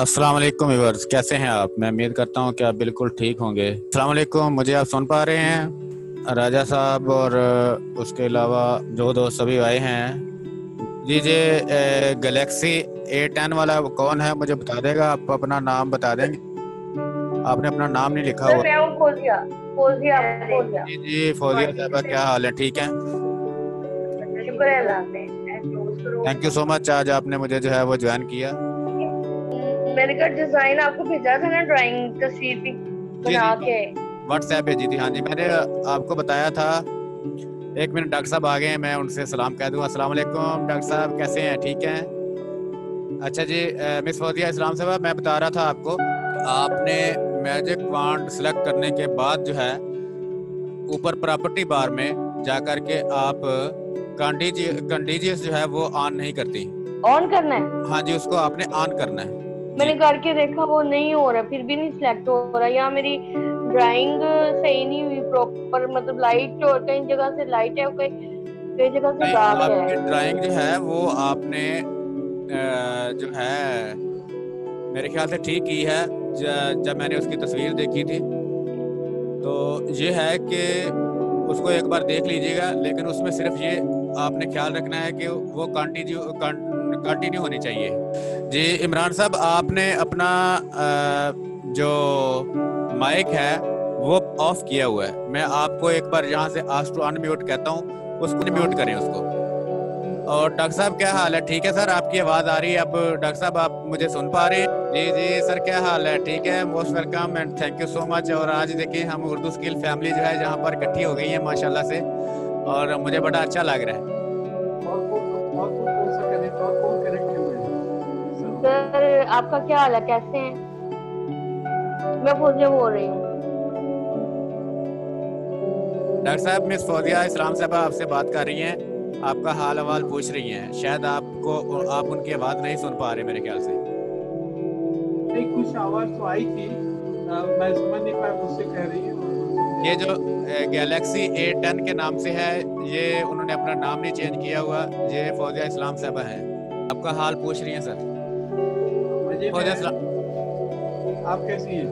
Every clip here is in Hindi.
अस्सलाम वालेकुम व्यूअर्स कैसे हैं आप? मैं उम्मीद करता हूँ कि आप बिल्कुल ठीक होंगे। अस्सलाम वालेकुम मुझे आप सुन पा रहे हैं राजा साहब और उसके अलावा जो दोस्त सभी आए हैं। जी जी गैलेक्सी ए टेन वाला कौन है मुझे बता देगा आप अपना नाम बता देंगे। आपने अपना नाम नहीं लिखा हुआ। जी जी फौजिया साहबा क्या हाल है ठीक है? थैंक यू सो मच आज आपने मुझे जो है वो ज्वाइन किया। मैंने कहा डिज़ाइन आपको भेजा था ना ड्राइंग तस्वीर भी बना के। व्हाट्सएप भेजी थी हाँ जी। मैंने आपको बताया था एक मिनट डॉक्टर साहब आ गए हैं मैं उनसे सलाम कह दूँ अस्सलाम वालेकुम डॉक्टर साहब कैसे हैं? ठीक हैं? अच्छा जी मिस फौजिया इस्लाम साहब मैं बता रहा था आपको आपने मैजिक वांड सेलेक्ट करने के बाद जो है ऊपर प्रॉपर्टी बार में जा कर के आप कंडीजियस जो है वो ऑन नहीं करती। ऑन करना है? हाँ जी उसको आपने ऑन करना है। मैंने करके देखा वो नहीं हो रहा फिर भी नहीं सिलेक्ट हो रहा या मेरी ड्राइंग सही नहीं हुई प्रॉपर मतलब लाइट और कई जगह से लाइट है कई कई जगह से डार्क है। ड्राइंग जो है वो आपने जो है मेरे ख्याल से ठीक की है जब मैंने उसकी तस्वीर देखी थी। तो ये है कि उसको एक बार देख लीजिएगा लेकिन उसमें सिर्फ़ ये आपने ख्याल रखना है कि वो कंटिन्यू कंटिन्यू होनी चाहिए। जी, इमरान साहब, आपने अपना जो माइक है, वो ऑफ़ किया हुआ है। मैं आपको एक बार यहाँ से आस्ट टू अनम्यूट कहता हूँ, उसको म्यूट करें उसको। और डॉक्टर साहब, क्या हाल है? ठीक है सर? आपकी आवाज़ आ रही है। अब डॉक्टर साहब, आप मुझे सुन पा रहे हैं? जी जी, सर, क्या हाल है? ठीक है most welcome and thank you so much और आज देखिए, हम उर्दू स्किल फैमिली जो है, जहाँ पर इकट्ठी हो गई है, माशाल्लाह से। और मुझे बड़ा अच्छा लग रहा है। सर आपका क्या हाल है? कैसे हैं? मैं फौजिया बोल रही हूँ। डॉक्टर साहब मिस फौजिया इस्लाम साहब आपसे बात कर रही हैं। आपका हाल हवाल पूछ रही हैं। शायद आपको आप उनकी आवाज़ नहीं सुन पा रहे मेरे ख्याल से। नहीं कुछ आवाज़ तो आई थी। मैं समझ नहीं पाया मुझसे कह रही है। ये जो गैलेक्सी ए टेन के नाम से है ये उन्होंने अपना नाम नहीं चेंज किया हुआ। ये फौजिया इस्लाम साहबा है। आपका हाल पूछ रही हैं सर। फौजिया आप कैसी हैं?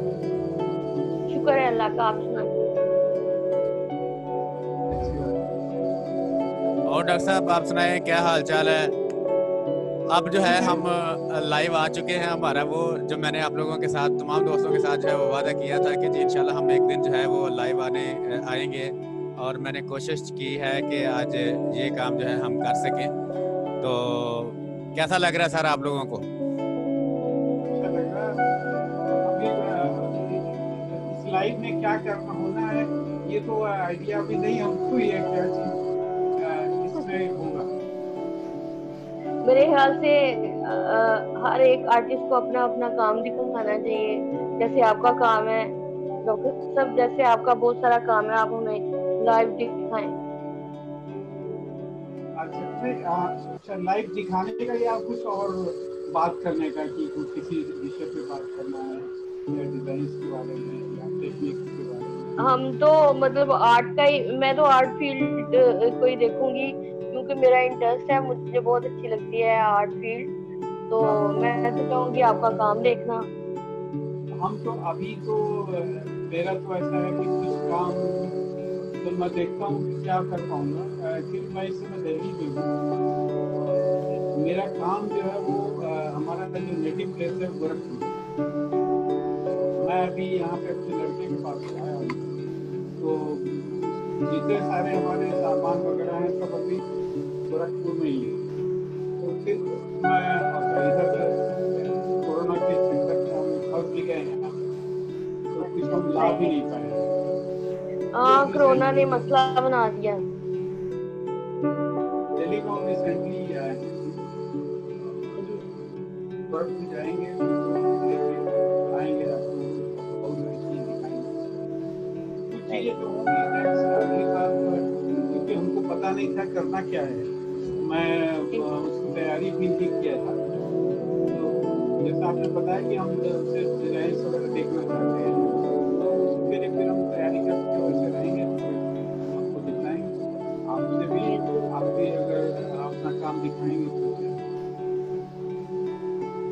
शुक्र है अल्लाह का आप और डॉक्टर साहब आप सुनाए क्या हाल चाल है? अब जो है हम लाइव आ चुके हैं हमारा वो जो मैंने आप लोगों के साथ तमाम दोस्तों के साथ जो है वो वादा किया था कि जी इंशाल्लाह हम एक दिन जो है वो लाइव आने आएँगे। और मैंने कोशिश की है कि आज ये काम जो है हम कर सकें। तो कैसा लग रहा है सर आप लोगों को? लाइव में क्या करना होना है ये तो आइडिया भी नहीं हमको है क्या चीज़ होगा। मेरे ख्याल से आ, हर एक आर्टिस्ट को अपना अपना काम दिखाना चाहिए। जैसे आपका काम है डॉक्टर सब जैसे आपका बहुत सारा काम है आप हमें लाइव दिखाएँ। अच्छा लाइव अच्छा, दिखाने का या कुछ और बात करने का कि किसी विषय पे बात करना है या डिज़ाइन के बारे में? में हम तो मतलब आर्ट का ही मैं तो आर्ट फ़ील्ड को ही देखूँगी, क्योंकि मेरा इंटरेस्ट है, मुझे बहुत अच्छी लगती है आर्ट फ़ील्ड तो मैं तो चाहूँगी आपका काम देखना। हम तो अभी तो मेरा तो ऐसा है कि कुछ काम तो मैं देखता हूँ क्या कर पाऊँगा। फिर मैं इस समय दिल्ली में हूँ मेरा काम जो है वो हमारा जो नेटिव प्लेस है, गोरखपुर। मैं अभी यहाँ पे अपने लड़के के पास आया हूँ। तो जितने सारे हमारे सामान वगैरह हैं सब अभी गोरखपुर में ही है। तो फिर मैं इधर कोरोना के चक्कर में हम फंस भी गए हैं। तो कुछ हम ला भी नहीं पाए हाँ। कोरोना ने मसला बना दिया। दिल्ली में हम रिसेंटली आए बर्फ़ में जाएँगे चीज़ें तो होंगी क्योंकि हमको पता नहीं था करना क्या है। मैं उसकी तैयारी भी ठीक किया था। तो जैसा आपने बताया कि हम डिज़ाइन वगैरह देखना चाहते हैं तो उसके लिए फिर हम तैयारी करके वैसे रहेंगे। आपको दिखाएँगे। आपसे भी आप भी अगर अपना काम दिखाएँगे तो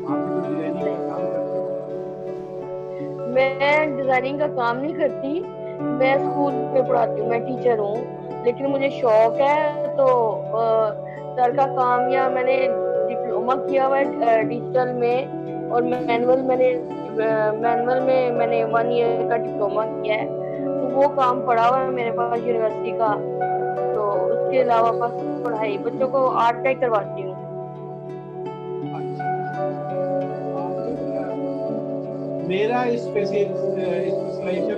आप भी डिज़ाइनिंग का काम करते डिज़ाइनिंग का काम नहीं करती। मैं स्कूल में पढ़ाती हूँ, मैं टीचर हूँ, लेकिन मुझे शौक है तो सर का काम या मैंने डिप्लोमा किया हुआ है डिजिटल में और मैनुअल मैंने मैनुअल में मैंने वन ईयर का डिप्लोमा किया है तो वो काम पड़ा हुआ है मेरे पास यूनिवर्सिटी का। तो उसके अलावा बस पढ़ाई, बच्चों को आर्ट टाइप करवाती हूँ। मेरा स्पेशलाइजेशन वैसे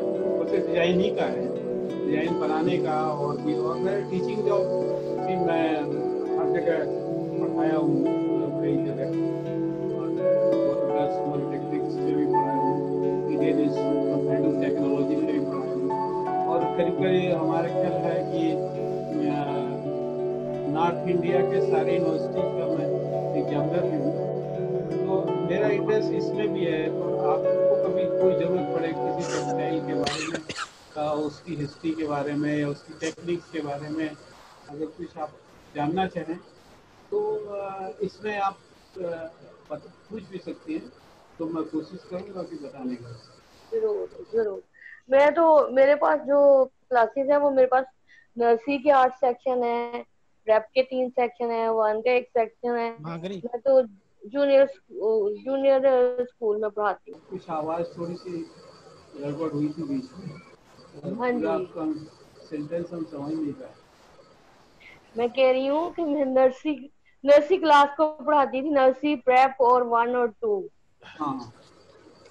डिज़ाइन ही का है डिज़ाइन बनाने का और भी और मैं टीचिंग जॉब भी मैं हर जगह पढ़ाया हूँ मतलब कई जगह। टेक्नोलॉजी में भी और करीब करीब हमारे ख्याल है कि नॉर्थ इंडिया के सारे यूनिवर्सिटी का मैं एग्जामिनर भी हूँ। तो मेरा इंटरेस्ट इसमें भी है तो आपको कभी कोई ज़रूरत पड़े किसी में का उसकी हिस्ट्री के बारे में या उसकी टेक्निक्स के बारे में अगर कुछ आप जानना चाहें तो इसमें आप पूछ भी सकती हैं। तो मैं कोशिश करूँगा कि बताने का। ज़रूर ज़रूर। मैं तो मेरे पास जो क्लासेस है वो मेरे पास नर्सरी के आठ सेक्शन है प्रेप के तीन सेक्शन है वन का एक सेक्शन है। मैं तो जूनियर जूनियर स्कूल में पढ़ाती हूँ। कुछ आवाज़ थोड़ी सी गड़बड़ हुई थी बीच में। हाँ जी। सेंटेंस हम समझ नहीं पाए। मैं कह रही हूँ कि मैं नर्सरी नर्सरी क्लास को पढ़ाती थी नर्सरी प्रेप और वन और टू हाँ।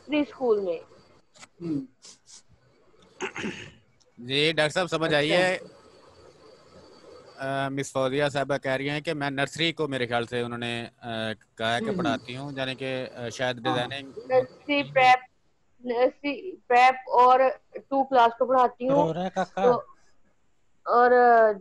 प्री स्कूल में। हम्म। जी डॉक्टर साहब समझ आइए। मिस फौजिया साहबा कह रही हैं कि मैं नर्सरी को मेरे ख्याल से उन्होंने कहा है कि हम्म। पढ़ाती हूँ यानी कि शायद डिज़ाइनिंग नर्सरी प्रेप प्रेप और टू क्लास को पढ़ाती हूँ। तो और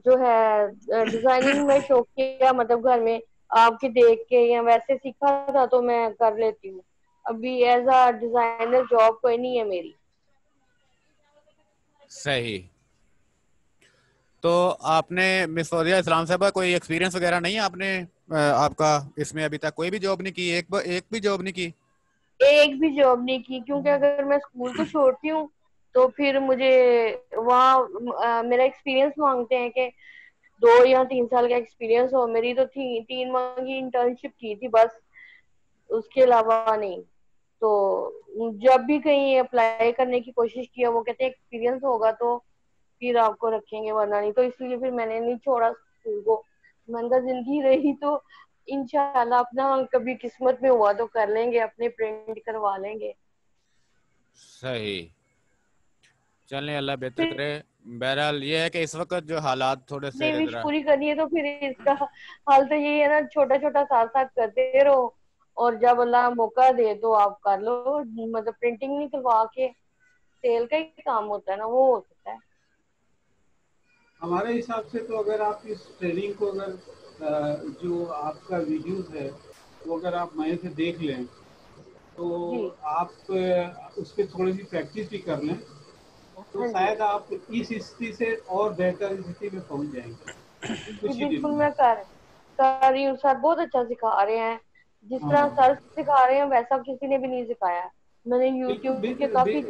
जो है डिज़ाइनिंग में शौक किया मतलब घर में आपके देख के या वैसे सीखा था तो मैं कर लेती हूँ। अभी एज अ डिज़ाइनर जॉब कोई नहीं है मेरी। सही। तो आपने मिस फौजिया इस्लाम साहबा कोई एक्सपीरियंस वगैरह नहीं है आपने आपका इसमें अभी तक कोई भी जॉब नहीं की एक एक भी जॉब नहीं की? एक भी जॉब नहीं की क्योंकि अगर मैं स्कूल को छोड़ती हूँ तो फिर मुझे वहाँ मेरा एक्सपीरियंस मांगते हैं कि दो या तीन साल का एक्सपीरियंस हो। मेरी तो थी तीन माह की इंटर्नशिप की थी बस उसके अलावा नहीं। तो जब भी कहीं अप्लाई करने की कोशिश किया वो कहते हैं एक्सपीरियंस होगा तो फिर आपको रखेंगे वरना नहीं। तो इसलिए फिर मैंने नहीं छोड़ा स्कूल को। मैंने कहा ज़िंदगी रही तो इंशाल्लाह अपना कभी किस्मत में हुआ तो कर लेंगे अपने प्रिंट करवा लेंगे। सही। चलने अल्लाह बेहतर करे। बहरहाल ये है कि इस वक्त जो हालात थोड़े से पूरी करनी है तो फिर इसका हाल तो यही है ना छोटा छोटा साथ साथ करते रहो। और जब अल्लाह मौका दे तो आप कर लो। मतलब प्रिंटिंग नहीं करवा के सेल का ही काम होता है ना वो हो सकता है। हमारे हिसाब से तो अगर आप इस ट्रेनिंग को अगर जो आपका वीडियोस है वो अगर आप मैं से देख लें तो आप उस पर थोड़ी सी प्रैक्टिस भी कर लें तो हाँ शायद आप इस स्थिति से और बेहतर स्थिति में पहुँच जाएँगे। बिल्कुल मैं। हूँ सर बहुत अच्छा सिखा रहे हैं। जिस तरह हाँ। सर सिखा रहे हैं वैसा किसी ने भी नहीं सिखाया। मैंने यूट्यूब के काफ़ी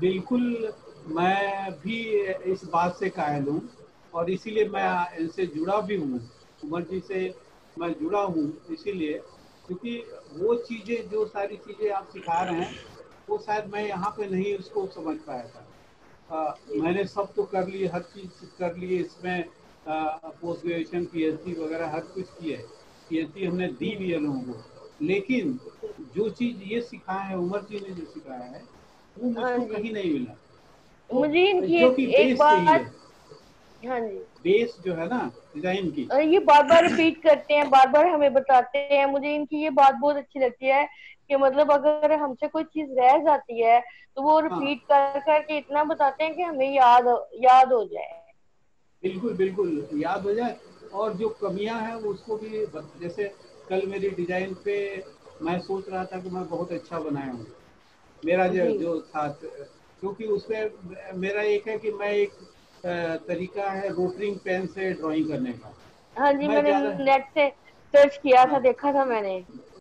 बिल्कुल मैं भी इस बात से कायल हूँ और इसीलिए मैं इनसे जुड़ा भी हूँ। उमर जी से मैं जुड़ा हूँ इसीलिए क्योंकि वो चीज़ें जो सारी चीज़ें आप सिखा रहे हैं वो शायद मैं यहाँ पे नहीं उसको समझ पाया था। आ, मैंने सब तो कर लिए हर चीज़ कर लिए इसमें पोस्ट ग्रेजुएशन पी वगैरह हर कुछ किया है। पी हमने दी भी है लोगों को। लेकिन जो चीज़ ये सिखाया है उमर जी ने जो सिखाया है वो मुझको हाँ कहीं नहीं मिला। मुझे इनकी एक बात हाँ जी। बेस जो है ना डिज़ाइन की। ये बार बार रिपीट करते हैं बार बार हमें बताते हैं। मुझे इनकी ये बात बहुत अच्छी लगती है कि मतलब अगर हमसे कोई चीज़ रह जाती है तो वो रिपीट हाँ। कर करके इतना बताते हैं कि हमें याद याद हो जाए। बिल्कुल बिल्कुल याद हो जाए। और जो कमियाँ हैं उसको भी जैसे कल मेरी डिज़ाइन पे मैं सोच रहा था कि मैं बहुत अच्छा बनाया हूँ। मेरा जो। जो था क्योंकि उसमें मेरा एक है कि मैं एक तरीका है रोटरिंग पेन से ड्राइंग करने का। हाँ जी मैंने नेट से सर्च किया था देखा था मैंने।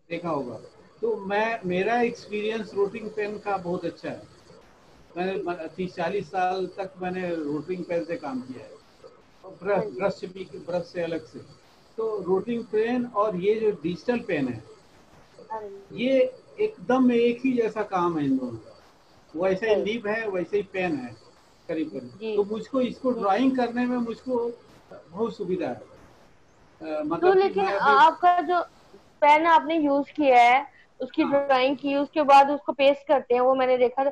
देखा होगा। तो मैं मेरा एक्सपीरियंस रोटिंग पेन का बहुत अच्छा है। मैंने तीस चालीस साल तक मैंने रोटरिंग पेन से काम किया है। ब्रश ब्रश भी ब्रश से अलग से। तो रोटिंग पेन और ये जो डिजिटल पेन है हाँ ये एकदम एक ही जैसा काम है इन दोनों का। वैसे ही हाँ। निब है वैसे ही पेन है। करीब करीब। तो मुझको इसको ड्राइंग करने में मुझको बहुत सुविधा है। तो मतलब कि लेकिन आपका जो पेन आपने यूज़ किया है उसकी हाँ। ड्राइंग की उसके बाद उसको पेस्ट करते हैं वो मैंने देखा था।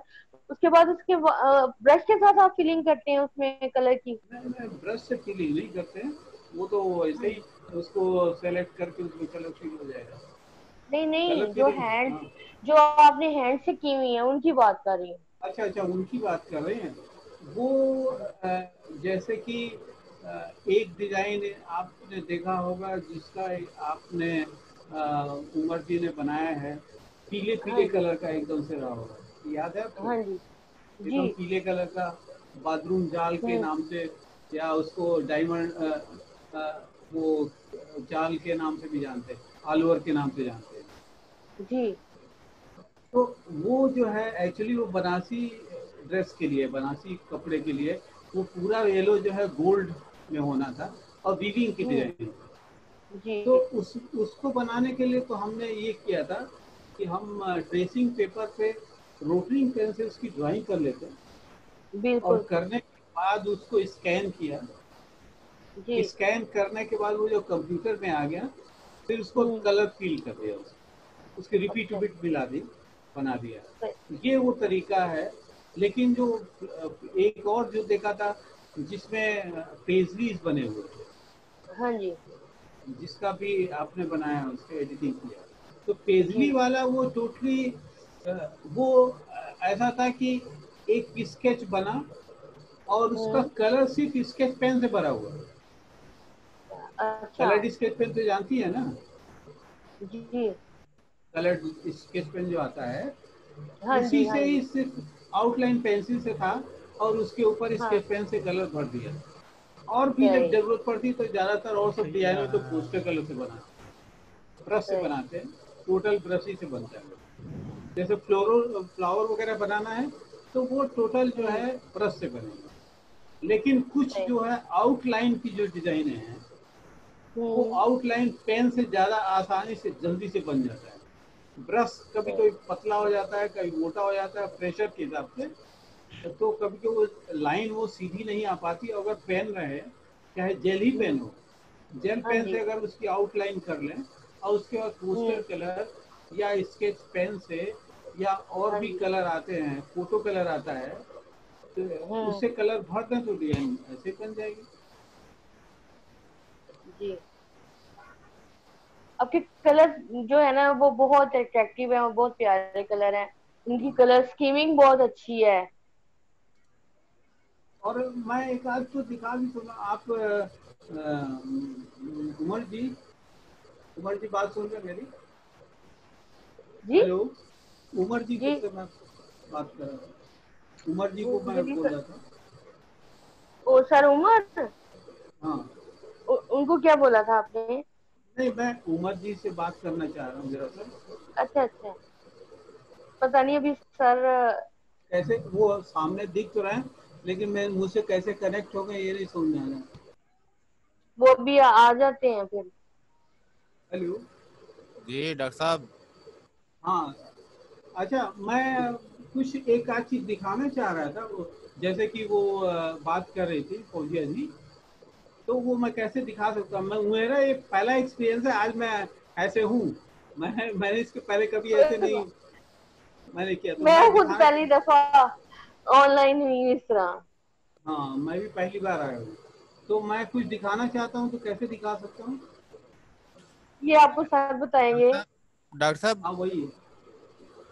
उसके बाद उसके ब्रश के साथ आप फिलिंग करते हैं उसमें कलर की? नहीं, नहीं, ब्रश से फिलिंग नहीं करते हैं। वो तो ऐसे ही उसको सेलेक्ट करके उसमें कलर फील हो जाएगा। नहीं नहीं जो हैंड हाँ। जो आपने हैंड से की हुई है उनकी बात कर रही हूँ। अच्छा अच्छा उनकी बात कर रहे हैं। वो जैसे कि एक डिज़ाइन आपने देखा होगा जिसका आपने उमर जी ने बनाया है पीले पीले हाँ। कलर का एकदम से रहा होगा। याद है आपको? हाँ जी। एकदम जी। पीले कलर का बाथरूम जाल के हम्म। नाम से या उसको डायमंड वो जाल के नाम से भी जानते हैं आलूर के नाम से जानते हैं। जी। तो वो जो है एक्चुअली वो बनारसी ड्रेस के लिए बनारसी कपड़े के लिए वो पूरा येलो जो है गोल्ड में होना था और वीविंग की हम्म। डिज़ाइन तो उस उसको बनाने के लिए तो हमने ये किया था कि हम ट्रेसिंग पेपर पे रोटरिंग पेन से उसकी ड्राइंग कर लेते हैं। और करने के बाद उसको स्कैन किया। स्कैन करने के बाद वो जो कंप्यूटर में आ गया फिर उसको हम्म। कलर फिल कर दिया उसको रिपीट। रिपीट मिला दी बना दिया। ये वो तरीका है लेकिन जो एक और जो देखा था जिसमें पेजरीज बने हुए थे। हाँ जी। जिसका भी आपने बनाया उसके एडिटिंग किया। तो पेजरी वाला वो टोटली वो ऐसा था कि एक स्केच बना और उसका हम्म। कलर सिर्फ़ स्केच पेन से भरा हुआ। अच्छा। कलर्ड स्केच पेन तो जानती है ना? जी। कलर्ड स्केच पेन जो आता है हाँ उसी हाँ से ही सिर्फ़ आउटलाइन पेंसिल से था और उसके ऊपर हाँ। स्केच पेन से कलर भर दिया। और भी जब ज़रूरत पड़ती तो ज़्यादातर और सब डिज़ाइन में तो पोस्टर कलर से बना ब्रश से बनाते हैं। टोटल ब्रश ही से बनता है। जैसे फ्लोरल फ्लावर वगैरह बनाना है तो वो टोटल जो है ब्रश से बनेगा लेकिन कुछ जो है आउटलाइन की जो डिजाइने हैं वो हम्म, आउटलाइन पेन से ज़्यादा आसानी से जल्दी से बन जाता है। ब्रश कभी कभी पतला हो जाता है कभी मोटा हो जाता है प्रेशर के हिसाब से तो कभी कभी वो लाइन वो सीधी नहीं आ पाती। अगर पेन रहे चाहे जेल ही पेन हो जेल हाँ पेन से अगर उसकी आउटलाइन कर लें और उसके बाद पोस्टर कलर या स्केच पेन से या और हाँ भी कलर आते हैं फ़ोटो कलर आता है तो हम्म। उससे कलर भर दें तो डिज़ाइन ऐसे बन जाएगी। जी। आपके कलर जो है ना वो बहुत अट्रैक्टिव है वो बहुत प्यारे कलर हैं। उनकी कलर स्कीमिंग बहुत अच्छी है। और मैं एक आज तो दिखा भी सुना आप उमर जी उमर जी बात सुन रहे मेरी? जी? हेलो? उमर जी जी। से मैं बात कर रहा उमर जी को मैं बोल रहा था। ओ सर उमर? हाँ। उनको क्या बोला था आपने? नहीं मैं उमर जी से बात करना चाह रहा हूँ दरअसल अच्छा अच्छा। पता नहीं अभी सर कैसे? वो सामने दिख तो रहे हैं लेकिन मैं मुझसे कैसे कनेक्ट हो गए ये नहीं समझ आ रहा वो भी आ, आ जाते हैं फिर। हेलो जी डॉक्टर साहब। हाँ। अच्छा मैं कुछ एक आध चीज़ दिखाना चाह रहा था वो जैसे कि वो बात कर रही थी फौजिया जी। तो वो मैं कैसे दिखा सकता हूँ? मैं मेरा ये पहला एक्सपीरियंस है आज मैं ऐसे हूँ। मैं मैंने इसके पहले कभी ऐसे नहीं मैंने किया तो मैं खुद पहली दफ़ा ऑनलाइन हुई इस तरह। हाँ मैं भी पहली बार आया हूँ। तो मैं कुछ दिखाना चाहता हूँ तो कैसे दिखा सकता हूँ? ये आपको सर बताएँगे। डॉक्टर साहब हाँ वही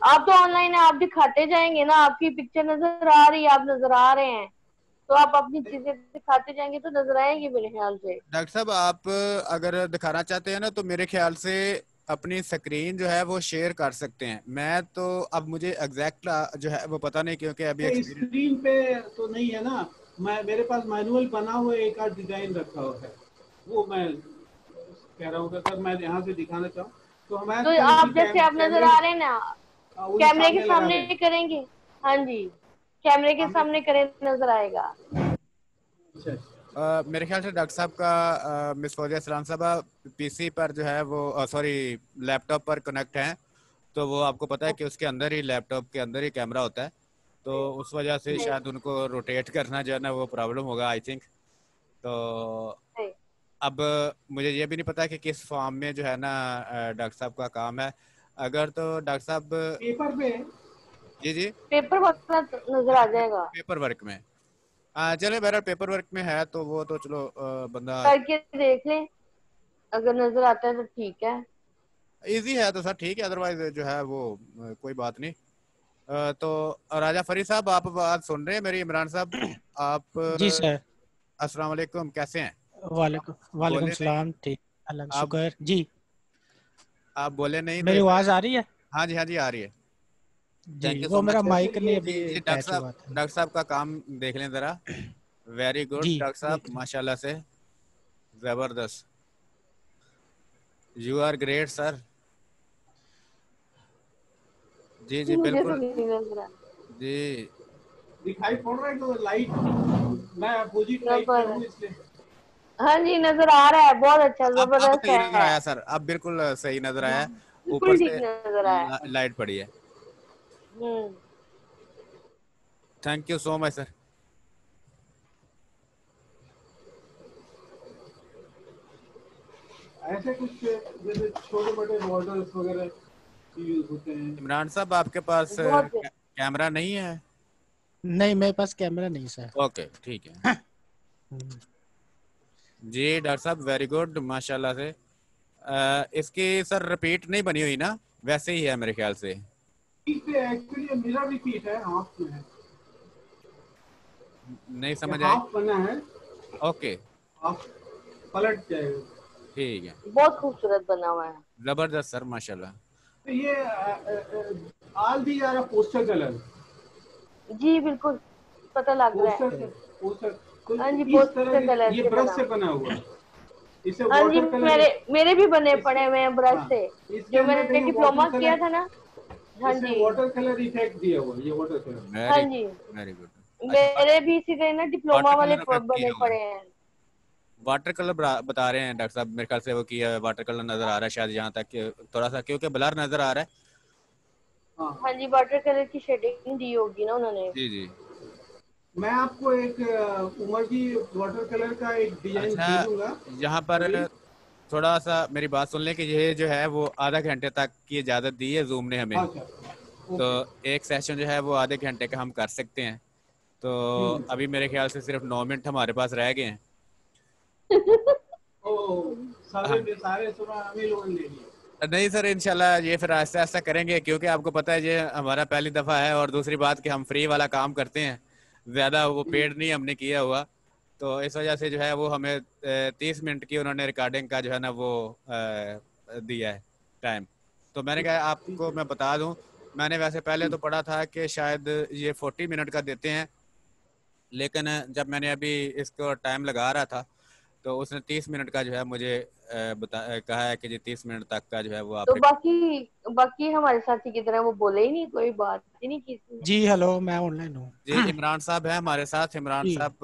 आप तो ऑनलाइन है आप दिखाते जाएँगे ना आपकी पिक्चर नज़र आ रही है आप नज़र आ रहे हैं। तो आप अपनी चीज़ें दिखाते जाएँगे तो नज़र आएँगी मेरे ख्याल से। डॉक्टर साहब आप अगर दिखाना चाहते हैं ना तो मेरे ख्याल से अपनी स्क्रीन जो है वो शेयर कर सकते हैं। मैं तो अब मुझे एग्जैक्ट जो है वो पता नहीं क्योंकि अभी experience- स्क्रीन पे तो नहीं है ना। मैं मेरे पास मैनुअल बना हुआ एक आध डिज़ाइन रखा हुआ है। वो मैं कह रहा हूँ अगर मैं यहाँ से दिखाना चाहूँ तो हमारे तो आप जैसे आप नज़र आ रहे हैं ना कैमरे के सामने करेंगे। हाँ जी। कैमरे के सामने करें नज़र आएगा। अ, मेरे ख्याल से डॉक्टर साहब का मिस फौजिया सलाम साहब पीसी पर जो है वो सॉरी लैपटॉप पर कनेक्ट हैं तो वो आपको पता है कि उसके अंदर ही लैपटॉप के अंदर ही कैमरा होता है तो उस वजह से शायद उनको रोटेट करना जो है ना वो प्रॉब्लम होगा आई थिंक। तो अब मुझे ये भी नहीं पता कि किस फॉर्म में जो है ना डॉक्टर साहब का काम है। अगर तो डॉक्टर साहब पेपर पे जी जी। पेपर तो नज़र आ जाएगा। पेपर वर्क में। आ, चले बहरहाल पेपर वर्क में है तो वो तो चलो बंदा करके देख लें। अगर नज़र आता है तो ठीक है। इजी है तो सर ठीक है अदरवाइज़ जो है वो कोई बात नहीं। तो राजा फरीद साहब आप बात सुन रहे हैं मेरी इमरान साहब? आप जी सर। अस्सलाम वालेकुम कैसे हैं? वालेकुम वालेकुम सलाम ठीक अल्लाह का शुक्र जी। आप बोले नहीं मेरी आवाज़ आ रही है? हाँ जी हाँ जी आ रही है। You वो मेरा माइक नहीं अभी डॉक्टर साहब डॉक्टर साहब का काम देख लें जरा। वेरी गुड डॉक्टर साहब माशाल्लाह से। ज़बरदस्त। यू आर ग्रेट सर जी जी तो बिल्कुल। जी। दिखाई पड़ रहा है कि लाइट मैं अपोजिट लाइट पे हूँ इसलिए। हाँ जी नज़र आ रहा है बहुत अच्छा अब अब ज़बरदस्त नज़र आया सर अब बिल्कुल सही नज़र आया। ऊपर से नज़र आया। लाइट पड़ी है। Thank you so much sir ऐसे कुछ जैसे छोटे मोटे बॉर्डर्स वगैरह यूज़ होते हैं। इमरान साहब आपके पास कैमरा नहीं है? नहीं मेरे पास कैमरा नहीं सर ओके ठीक है। जी डॉक्टर साहब वेरी गुड माशाल्लाह से। अ, इसकी सर रिपीट नहीं बनी हुई ना? वैसे ही है मेरे ख्याल से। पे एक्चुअली मिरर रिपीट है हाफ़ में है। नहीं समझ आई? हाफ़ बना है। ओके हाफ़ पलट जाएगा ठीक है। बहुत खूबसूरत बना हुआ है। ज़बरदस्त सर माशाल्लाह। तो ये आल दी जा रहा पोस्टर कलर जी बिल्कुल। पता लग रहा है। पोस्टर पोस्टर तो हाँ जी, पोस्टर कलर ये ब्रश से बना हुआ है। इसे हाँ जी मेरे मेरे भी बने पड़े हुए हैं ब्रश हाँ, से। जो मैंने डिप्लोमा किया था ना वाटर कलर इफ़ेक्ट दिया हुआ ये वाटर कलर हाँ जी। वेरी गुड मेरे भी इसी तरह ना डिप्लोमा वाले बने है। पड़े हैं। वाटर कलर बता रहे हैं डॉक्टर साहब मेरे ख्याल से वो किया वाटर कलर नज़र आ रहा है शायद यहाँ तक थोड़ा सा क्योंकि ब्लर नज़र आ रहा है। हाँ। हाँ जी वाटर कलर की शेडिंग दी होगी ना उन्होंने। जी जी। मैं आपको एक उमर जी वाटर कलर का एक डिज़ाइन अच्छा। भेजूँगा यहाँ पर थोड़ा सा मेरी बात सुन लें कि ये जो है वो आधा घंटे तक की इजाज़त दी है जूम ने हमें। अच्छा। तो एक सेशन जो है वो आधे घंटे का हम कर सकते हैं। तो हम्म। अभी मेरे ख्याल से सिर्फ़ नौ मिनट हमारे पास रह गए हैं। ही। नहीं सर इनशाला ये फिर आहिस्ता आहिस्ता करेंगे क्योंकि आपको पता है ये हमारा पहली दफ़ा है और दूसरी बात कि हम फ्री वाला काम करते हैं। ज़्यादा वो पेड नहीं हमने किया हुआ। तो इस वजह से जो है वो हमें तीस मिनट की उन्होंने रिकॉर्डिंग का जो है ना वो दिया है टाइम तो मैंने कहा आपको मैं बता दूँ, मैंने वैसे पहले तो पढ़ा था कि शायद ये फोर्टी मिनट का देते हैं, लेकिन जब मैंने अभी इसको टाइम लगा रहा था तो उसने तीस मिनट का जो है मुझे बता कहा है कि जी तीस मिनट तक का जो है वो आप तो बाकी बाकी हमारे साथी की तरह वो बोले ही नहीं कोई बात ही नहीं की जी हेलो मैं ऑनलाइन हूँ। जी इमरान साहब है हमारे साथ। इमरान साहब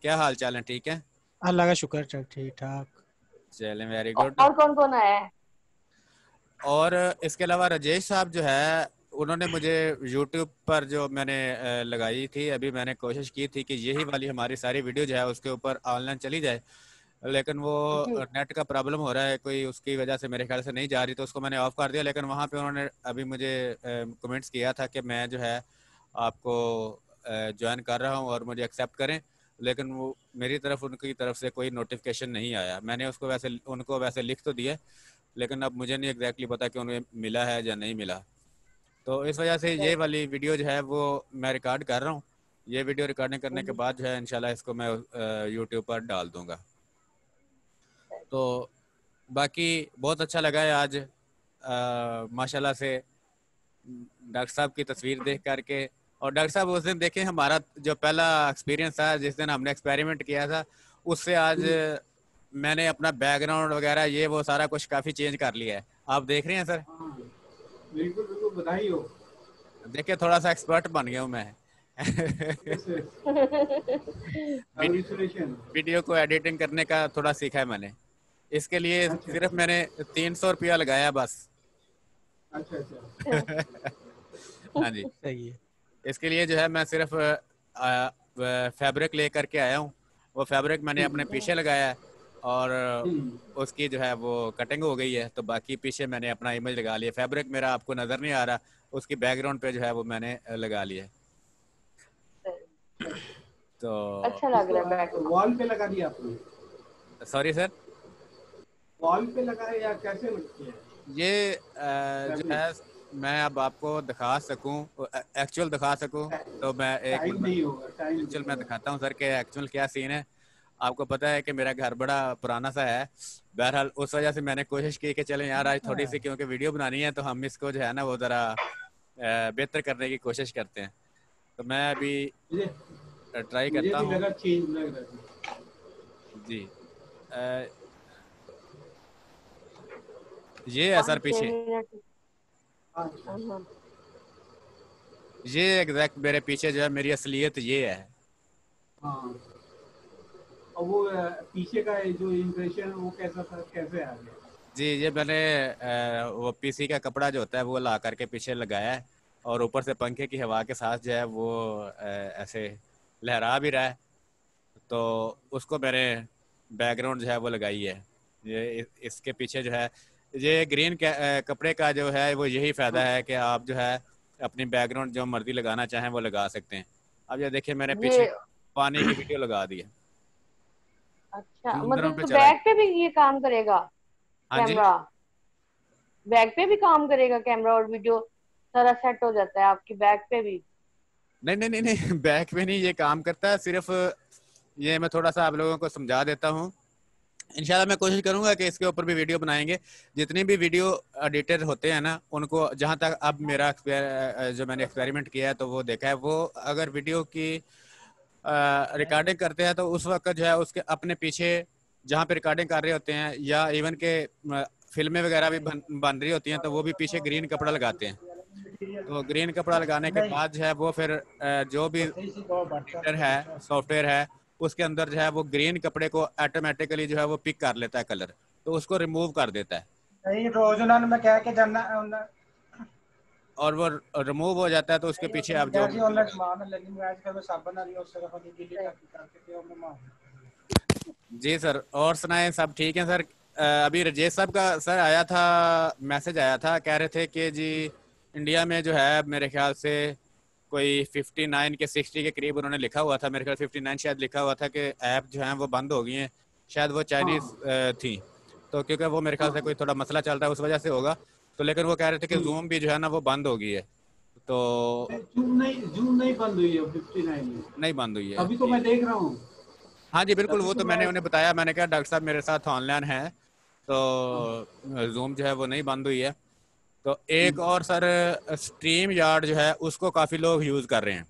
क्या हाल चाल है? ठीक है? अल्लाह का शुक्र चल ठीक ठाक चले वेरी गुड और कौन कौन आया है? और इसके अलावा राजेश साहब जो है उन्होंने मुझे YouTube पर जो मैंने लगाई थी अभी मैंने कोशिश की थी कि यही वाली हमारी सारी वीडियो जो है उसके ऊपर ऑनलाइन चली जाए। लेकिन वो नेट का प्रॉब्लम हो रहा है कोई उसकी वजह से मेरे ख्याल से नहीं जा रही तो उसको मैंने ऑफ़ कर दिया लेकिन वहाँ पे उन्होंने अभी मुझे कमेंट्स किया था कि मैं जो है आपको ज्वाइन कर रहा हूँ और मुझे एक्सेप्ट करें लेकिन वो मेरी तरफ़ उनकी तरफ़ से कोई नोटिफिकेशन नहीं आया। मैंने उसको वैसे उनको वैसे लिख तो दिया लेकिन अब मुझे नहीं एग्जैक्टली पता कि उन्हें मिला है या नहीं मिला। तो इस वजह से ये वाली वीडियो जो है वो मैं रिकॉर्ड कर रहा हूँ। ये वीडियो रिकॉर्डिंग करने के बाद जो है इनशाला इसको मैं यूट्यूब पर डाल दूँगा। तो बाकी बहुत अच्छा लगा है आज माशाल्लाह से डॉक्टर साहब की तस्वीर देख करके। और डॉक्टर साहब उस दिन देखें हमारा जो पहला एक्सपीरियंस था जिस दिन हमने एक्सपेरिमेंट किया था उससे आज मैंने अपना बैकग्राउंड वगैरह ये वो सारा कुछ काफ़ी चेंज कर लिया है। आप देख रहे हैं सर? हाँ बिल्कुल बिल्कुल बधाई हो देखिए थोड़ा सा एक्सपर्ट बन गया हूँ मैं। वीडियो को एडिटिंग करने का थोड़ा सीखा है मैंने। इसके लिए अच्छा। सिर्फ़ मैंने तीन सौ रुपया लगाया बस। अच्छा अच्छा। हाँ जी। सही है। इसके लिए जो है मैं सिर्फ़ फैब्रिक लेकर के आया हूँ। वो फैब्रिक मैंने अपने पीछे लगाया है और हम्म, उसकी जो है वो कटिंग हो गई है तो बाकी पीछे मैंने अपना इमेज लगा लिया। फैब्रिक मेरा आपको नज़र नहीं आ रहा उसकी बैकग्राउंड पे जो है वो मैंने लगा लिया है। तो अच्छा लग रहा है वॉल पे लगा दिया आपने? सॉरी सर वॉल पे लगा है या कैसे है ये अ, जो है मैं अब आपको दिखा सकूँ एक्चुअल दिखा सकूँ तो मैं एक एक्चुअल मैं दिखाता हूँ सर कि एक्चुअल क्या सीन है। आपको पता है कि मेरा घर बड़ा पुराना सा है। बहरहाल उस वजह से मैंने कोशिश की कि चलें यार आज थोड़ी सी क्योंकि वीडियो बनानी है तो हम इसको जो है ना वो ज़रा बेहतर करने की कोशिश करते हैं। तो मैं अभी ट्राई करता हूँ। है जी। अ, ये है सर पीछे। हाँ, ये एग्जैक्ट मेरे पीछे जो है मेरी असलियत ये है। हाँ। और वो पीछे का जो इम्प्रेशन वो कैसा था? कैसे आ गया? जी ये मैंने वो पीसी का कपड़ा जो होता है वो ला करके पीछे लगाया है। और ऊपर से पंखे की हवा के साथ जो है वो ऐसे लहरा भी रहा है। तो उसको मैंने बैकग्राउंड जो है वो लगाई है। ये इसके पीछे जो है ये ग्रीन कपड़े का जो है वो यही फ़ायदा है कि आप जो है अपनी बैकग्राउंड जो मर्ज़ी लगाना चाहें वो लगा सकते हैं। अब ये देखिए मैंने पीछे पानी की वीडियो लगा दी है। अच्छा मतलब तो बैक पे भी ये काम करेगा हाँ कैमरा बैक पे भी काम करेगा कैमरा और वीडियो सारा सेट हो जाता है आपकी बैक पे भी। नहीं नहीं नहीं नहीं बैक पे नहीं ये काम करता है। सिर्फ़ ये मैं थोड़ा सा आप लोगों को समझा देता हूँ। इंशाल्लाह मैं कोशिश करूँगा कि इसके ऊपर भी वीडियो बनाएँगे। जितने भी वीडियो एडिटर होते हैं ना उनको जहाँ तक अब मेरा जो मैंने एक्सपेरिमेंट किया है तो वो देखा है। वो अगर वीडियो की रिकॉर्डिंग करते हैं तो उस वक्त जो है उसके अपने पीछे जहाँ पे रिकॉर्डिंग कर रहे होते हैं या इवन के फ़िल्में वगैरह भी बन, बन रही होती हैं तो वो भी पीछे ग्रीन कपड़ा लगाते हैं। तो ग्रीन कपड़ा लगाने के बाद जो है वो फिर जो भी एडिटर है सॉफ्टवेयर है उसके अंदर जो है वो ग्रीन कपड़े को ऑटोमेटिकली जो है वो पिक कर लेता है कलर तो उसको रिमूव कर देता है। और वो रिमूव हो जाता है तो उसके पीछे आप जो जी सर और सुनाए सब ठीक है सर? अभी राजेश साहब का सर आया था मैसेज आया था कह रहे थे कि जी इंडिया में जो है मेरे ख्याल से कोई 59 के 60 के करीब उन्होंने लिखा हुआ था मेरे ख्याल 59 शायद लिखा हुआ था कि ऐप जो है वो बंद हो गई हैं शायद वो चाइनीज़ थी। तो क्योंकि वो मेरे ख्याल से कोई थोड़ा मसला चल रहा है उस वजह से होगा तो लेकिन वो कह रहे थे कि जूम भी जो है ना वो बंद हो गई है। तो जून नहीं जून नहीं बंद हुई है फिफ्टी नाइन में। नहीं बंद हुई है। अभी तो मैं देख रहा हूँ। हाँ जी बिल्कुल वो तो तो मैंने उन्हें बताया मैंने कहा डॉक्टर साहब मेरे साथ ऑनलाइन है। तो जूम जो है वो नहीं बंद हुई है। तो एक और सर स्ट्रीम यार्ड जो है उसको काफ़ी लोग यूज़ कर रहे हैं।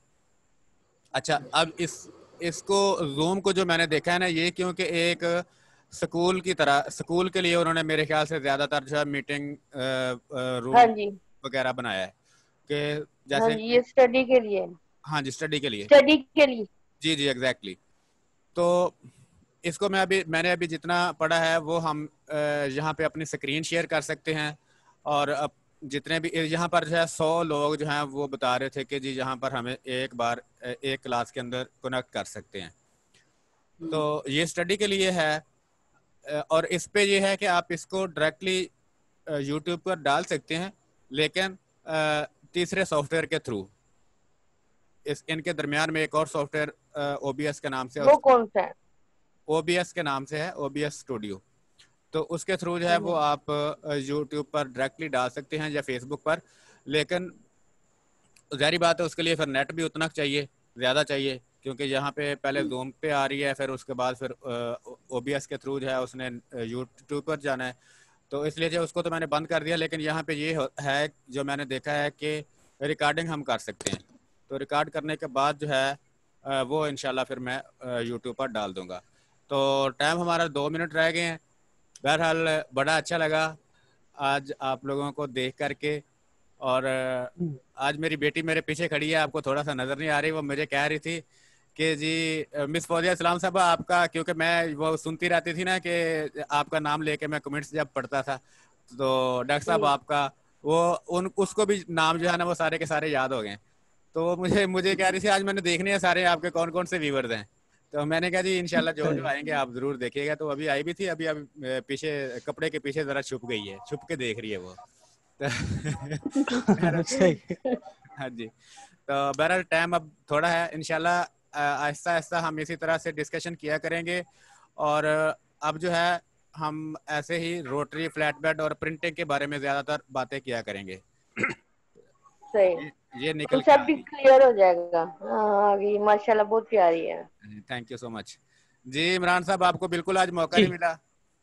अच्छा अब इस इसको जूम को जो मैंने देखा है ना ये क्योंकि एक स्कूल की तरह स्कूल के लिए उन्होंने मेरे ख्याल से ज़्यादातर जो है मीटिंग रूम हाँ वगैरह बनाया है। कि हाँ जैसे जी ये स्टडी के लिए हाँ। जी स्टडी के लिए। स्टडी के लिए। जी जी एग्जैक्टली तो इसको मैं अभी मैंने अभी जितना पढ़ा है वो हम यहाँ पे अपनी स्क्रीन शेयर कर सकते हैं। और जितने भी यहाँ पर जो है सौ लोग जो हैं वो बता रहे थे कि जी यहाँ पर हमें एक बार एक क्लास के अंदर कनेक्ट कर सकते हैं। तो ये स्टडी के लिए है और इस पे ये है कि आप इसको डायरेक्टली यूट्यूब पर डाल सकते हैं लेकिन तीसरे सॉफ्टवेयर के थ्रू इस इनके दरमियान में एक और सॉफ्टवेयर ओबीएस के नाम से वो कौन सा है? ओबीएस के नाम से है ओबीएस स्टूडियो तो उसके थ्रू जो है वो आप यूट्यूब पर डायरेक्टली डाल सकते हैं या फेसबुक पर लेकिन जहरी बात है उसके लिए फिर नेट भी उतना चाहिए ज़्यादा चाहिए क्योंकि यहाँ पे पहले जूम पे आ रही है फिर उसके बाद फिर ओबीएस के थ्रू जो है उसने यूट्यूब पर जाना है। तो इसलिए जो उसको तो मैंने बंद कर दिया लेकिन यहाँ पे ये है जो मैंने देखा है कि रिकॉर्डिंग हम कर सकते हैं। तो रिकॉर्ड करने के बाद जो है वो इनशाला फिर मैं यूट्यूब पर डाल दूँगा। तो टाइम हमारा दो मिनट रह गए हैं। बहरहाल बड़ा अच्छा लगा आज आप लोगों को देख करके। और हम्म। आज मेरी बेटी मेरे पीछे खड़ी है आपको थोड़ा सा नज़र नहीं आ रही वो मुझे कह रही थी कि जी मिस फौजिया सलाम साहब आपका क्योंकि मैं वो सुनती रहती थी ना कि आपका नाम लेके मैं कमेंट्स जब पढ़ता था तो डॉक्टर साहब आपका वो उन उसको भी नाम जो है ना वो सारे के सारे याद हो गए। तो मुझे मुझे कह रही थी आज मैंने देखने हैं सारे आपके कौन कौन से व्यूवर्स हैं। तो मैंने कहा जी इंशाल्लाह जो जो आएँगे आप ज़रूर देखिएगा। तो अभी आई भी थी अभी अभी पीछे कपड़े के पीछे जरा छुप गई है छुप के देख रही है वो। तो हाँ जी। तो बहरहाल टाइम अब थोड़ा है इनशाला आहिस्ता आहिस्ता हम इसी तरह से डिस्कशन किया करेंगे। और अब जो है हम ऐसे ही रोटरी फ्लैट बेड और प्रिंटिंग के बारे में ज़्यादातर बातें किया करेंगे। सही। ये निकल तो सब भी क्लियर हो जाएगा। हाँ माशाल्लाह बहुत प्यारी है। थैंक यू सो मच जी इमरान साहब आपको बिल्कुल आज मौका नहीं मिला।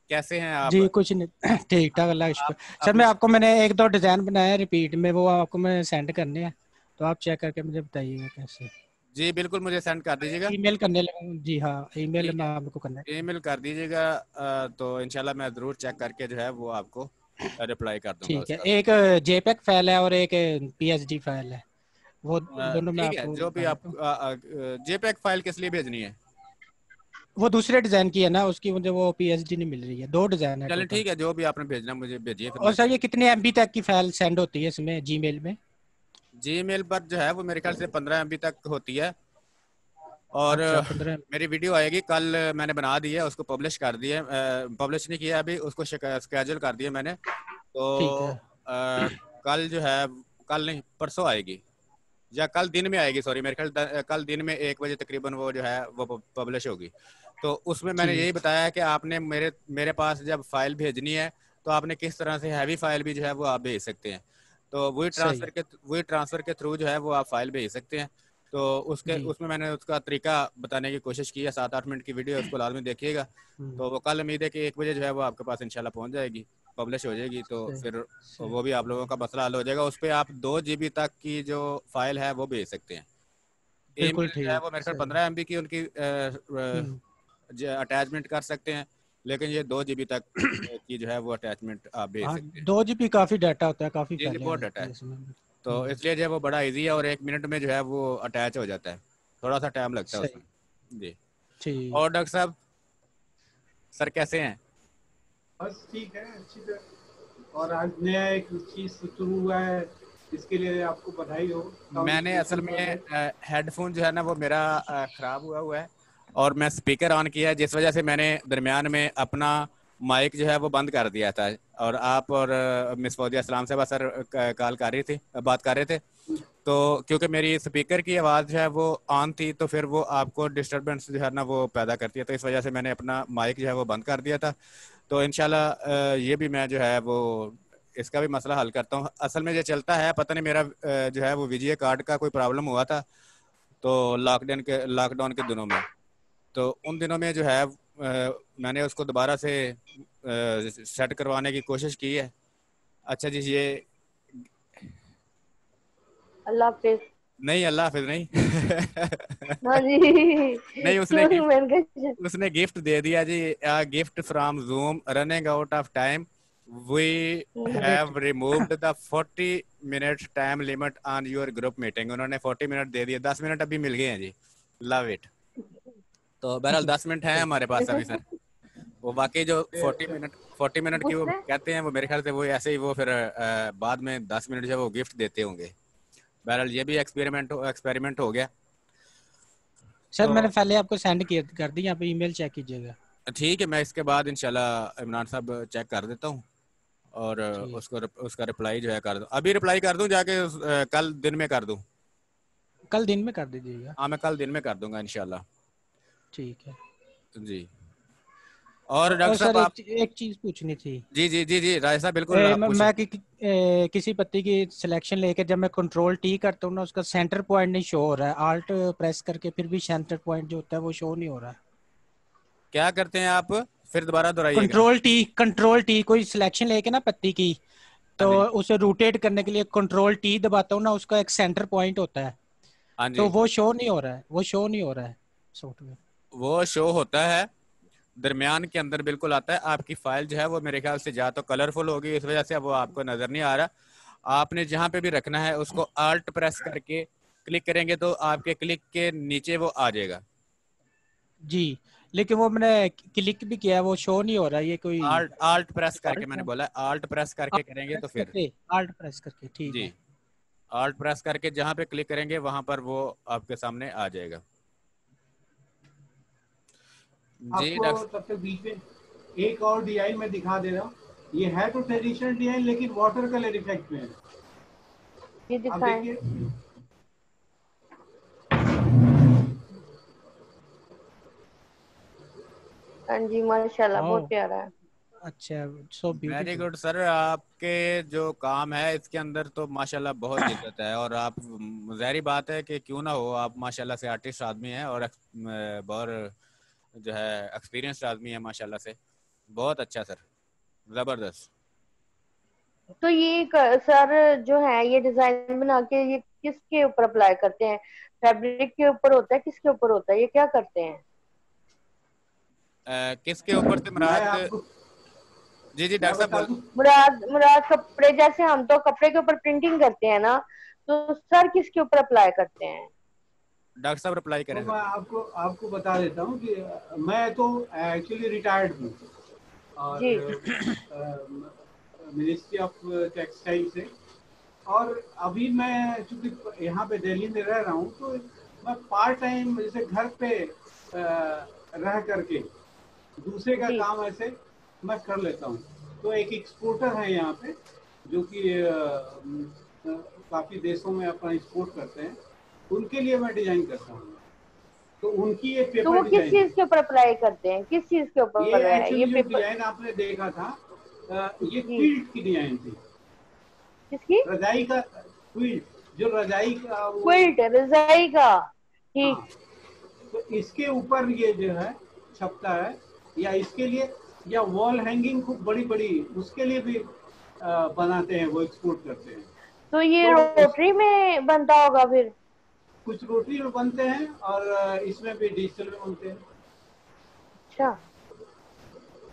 कैसे हैं आप? जी कुछ नहीं। ठीक ठाक अल्लाह का शुक्र। आप- सर मैं आपको मैंने एक दो डिज़ाइन बनाया रिपीट में वो आपको मैं सेंड करने हैं। तो आप चेक करके मुझे बताइएगा कैसे। जी बिल्कुल मुझे सेंड कर दीजिएगा। ईमेल करने लगा जी हाँ ईमेल में आपको करना है ईमेल कर दीजिएगा। तो इंशाल्लाह मैं ज़रूर चेक करके जो है वो आपको रिप्लाई कर दूँगा ठीक है एक जेपेक फ़ाइल है और एक पीएचडी फ़ाइल है। वो दोनों में आपको जो भी आप जेपेक फ़ाइल किस लिए भेजनी है? वो दूसरे डिज़ाइन की है ना उसकी मुझे वो पीएचडी नहीं मिल रही है। दो डिज़ाइन है चलें। ठीक है जो भी आपने भेजना मुझे भेजिए और सर ये कितने एमबी तक की फ़ाइल सेंड होती है इसमें जीमेल में? जीमेल पर जो है वो मेरे ख्याल से पंद्रह एम तक होती है। और अच्छा, मेरी वीडियो आएगी कल मैंने बना दी है उसको पब्लिश कर दिया पब्लिश नहीं किया अभी उसको स्केजूल कर दिया मैंने। तो है। अ, कल जो है कल नहीं परसों आएगी। या कल दिन में आएगी सॉरी मेरे ख्याल कल दिन में एक बजे तकरीबन वो जो है वो पब्लिश होगी। तो उसमें मैंने यही बताया कि आपने मेरे मेरे पास जब फ़ाइल भेजनी है तो आपने किस तरह से हैवी फ़ाइल भी जो है वो आप भेज सकते हैं। तो वही ट्रांसफ़र के वही ट्रांसफ़र के थ्रू जो है वो आप फ़ाइल भेज सकते हैं। तो उसके उसमें मैंने उसका तरीका बताने की कोशिश की है सात आठ मिनट की वीडियो उसको लाजमी देखिएगा। हम्म, तो वो कल उम्मीद है कि एक बजे जो है वो आपके पास इंशाल्लाह पहुँच जाएगी पब्लिश हो जाएगी तो फिर। वो भी आप लोगों का मसला हल हो जाएगा। उस पर आप दो जीबी तक की जो फ़ाइल है वो भेज सकते हैं। बिल्कुल है। वो मेरे ख्याल पंद्रह एम की उनकी हम्म, अटैचमेंट कर सकते हैं लेकिन ये दो जीबी तक की जो है वो अटैचमेंट आप भेज हाँ, सकते हैं। दो जीबी काफ़ी डाटा होता है काफ़ी बहुत होती डाटा है। तो हम्म। इसलिए जो है वो बड़ा इजी है और एक मिनट में जो है वो अटैच हो जाता है। थोड़ा सा टाइम लगता है उसमें। जी। ठीक। और डॉक्टर साहब सर कैसे हैं? बस ठीक है अच्छी तरह। और आज नया एक चीज़ शुरू हुआ है इसके लिए आपको बधाई हो। मैंने असल में हेडफोन जो है ना वो मेरा खराब हुआ हुआ है। और मैं स्पीकर ऑन किया है जिस वजह से मैंने दरमियान में अपना माइक जो है वो बंद कर दिया था और आप और मिस फौजिया सलाम साहबा सर कॉल कर रही थी बात कर रहे थे। तो क्योंकि मेरी स्पीकर की आवाज़ जो है वो ऑन थी तो फिर वो आपको डिस्टर्बेंस जो है ना वो पैदा करती है। तो इस वजह से मैंने अपना माइक जो है वो बंद कर दिया था। तो इनशाला ये भी मैं जो है वो इसका भी मसला हल करता हूँ। असल में ये चलता है, पता नहीं मेरा जो है वो विजय कार्ड का कोई प्रॉब्लम हुआ था तो लॉकडाउन के लॉकडाउन के दिनों में। तो उन दिनों में जो है मैंने उसको दोबारा से सेट करवाने की कोशिश की है। अच्छा जी ये अल्लाह हाफिज। नहीं अल्लाह हाफिज नहीं। हाँ जी। नहीं, उसने कहा? उसने गिफ्ट दे दिया जी। Gift from Zoom running out of time we have removed the 40 minute time limit on your group meeting उन्होंने 40 मिनट दे दिए। 10 मिनट अभी मिल गए हैं जी। लव इट तो बहरहाल 10 मिनट है हमारे पास अभी सर। वो बाकी जो 40 मिनट 40 मिनट की वो कहते हैं वो मेरे ख्याल से वो ऐसे ही वो फिर बाद में 10 मिनट जो वो गिफ्ट देते होंगे। बहरहाल ये भी एक्सपेरिमेंट एक्सपेरिमेंट हो गया। सर तो- मैंने पहले आपको सेंड किया कर दी आप ईमेल चेक कीजिएगा। ठीक है मैं इसके बाद इंशाल्लाह इमरान साहब चेक कर देता हूँ और उसको उसका रिप्लाई जो है कर दूँ। अभी रिप्लाई कर दूँ जाके कल दिन में कर दूँ? कल दिन में कर दीजिएगा। हाँ मैं कल दिन में कर दूँगा इंशाल्लाह। ठीक है। जी। और डॉक्टर साहब आप एक चीज़ पूछनी थी। जी जी जी जी राय साहब बिल्कुल ए, मैं कि, ए, किसी पत्ती की सिलेक्शन लेके जब मैं कंट्रोल टी करता हूँ ना उसका सेंटर पॉइंट नहीं शो हो रहा है। आल्ट प्रेस करके फिर भी सेंटर पॉइंट जो होता है वो शो नहीं हो रहा है। क्या करते हैं आप? फिर दोबारा दोहराइएगा। कंट्रोल टी कंट्रोल टी कोई सिलेक्शन लेके ना पत्ती की तो हाँ उसे रोटेट करने के लिए कंट्रोल टी दबाता हूँ ना उसका एक सेंटर पॉइंट होता है। हाँ तो वो शो नहीं हो रहा है वो शो नहीं हो रहा है। सॉफ्टवेयर वो शो होता है दरमियान के अंदर बिल्कुल आता है। आपकी फ़ाइल जो है वो मेरे ख्याल से या तो कलरफुल होगी इस वजह से वो आपको नज़र नहीं आ रहा। आपने जहाँ पे भी रखना है उसको आल्ट प्रेस करके क्लिक करेंगे तो आपके क्लिक के नीचे वो आ जाएगा। जी लेकिन वो मैंने क्लिक भी किया है वो शो नहीं हो रहा ये कोई आल्ट आल्ट प्रेस करके मैंने बोला आल्ट प्रेस करके करेंगे तो फिर। आल्ट प्रेस करके ठीक जी। आल्ट प्रेस करके जहाँ पे क्लिक करेंगे वहाँ पर वो आपके सामने आ जाएगा। आपको डॉक्टर तब तक बीच में एक और डिज़ाइन मैं दिखा दे रहा हूँ। ये है तो ट्रेडिशनल डिज़ाइन लेकिन वाटर कलर इफ़ेक्ट में है। ये देखिए। हाँ जी माशाल्लाह बहुत प्यारा है। अच्छा सो वेरी गुड सर आपके जो काम है इसके अंदर तो माशाल्लाह बहुत दिक्कत है। और आप जहरी बात है कि क्यों ना हो आप माशाल्लाह से आर्टिस्ट आदमी हैं और बहुत जो है एक्सपीरियंस्ड आदमी है माशाल्लाह से। बहुत अच्छा सर। ज़बरदस्त। तो ये सर जो है ये डिज़ाइन बना के ये किसके ऊपर अप्लाई करते हैं? फैब्रिक के ऊपर होता है किसके ऊपर होता है? ये क्या करते हैं? किसके ऊपर से मुराद? जी जी डॉक्टर साहब मुराद मुराद कपड़े जैसे हम तो कपड़े के ऊपर प्रिंटिंग करते हैं ना तो सर किसके ऊपर अप्लाई करते हैं? डॉक्टर साहब रिप्लाई करें। तो मैं आपको आपको बता देता हूँ कि मैं तो एक्चुअली रिटायर्ड हूँ। और मिनिस्ट्री ऑफ़ टेक्सटाइल से। और अभी मैं चूँकि यहाँ पे दिल्ली में रह रहा हूँ तो मैं पार्ट टाइम जैसे घर पे रह करके दूसरे का काम ऐसे मैं कर लेता हूँ। तो एक एक्सपोर्टर है यहाँ पे जो कि काफ़ी देशों में अपना एक्सपोर्ट करते हैं। उनके लिए मैं डिज़ाइन करता हूँ। तो उनकी ये तो वो किस चीज़ के ऊपर अप्लाई करते हैं? किस चीज़ के ऊपर ये ये पेपर डिज़ाइन आपने देखा था ये। क्विल्ट की डिज़ाइन थी। किसकी? रजाई का क्विल्ट जो रजाई का वो क्विल्ट रजाई का। ठीक। हाँ, तो इसके ऊपर ये जो है छपता है या इसके लिए या वॉल हैंगिंग खूब बड़ी बड़ी उसके लिए भी बनाते हैं वो एक्सपोर्ट करते हैं। तो ये तो रोटरी में बनता होगा फिर? कुछ रोटी में बनते हैं और इसमें भी डिजिटल में बनते हैं। अच्छा।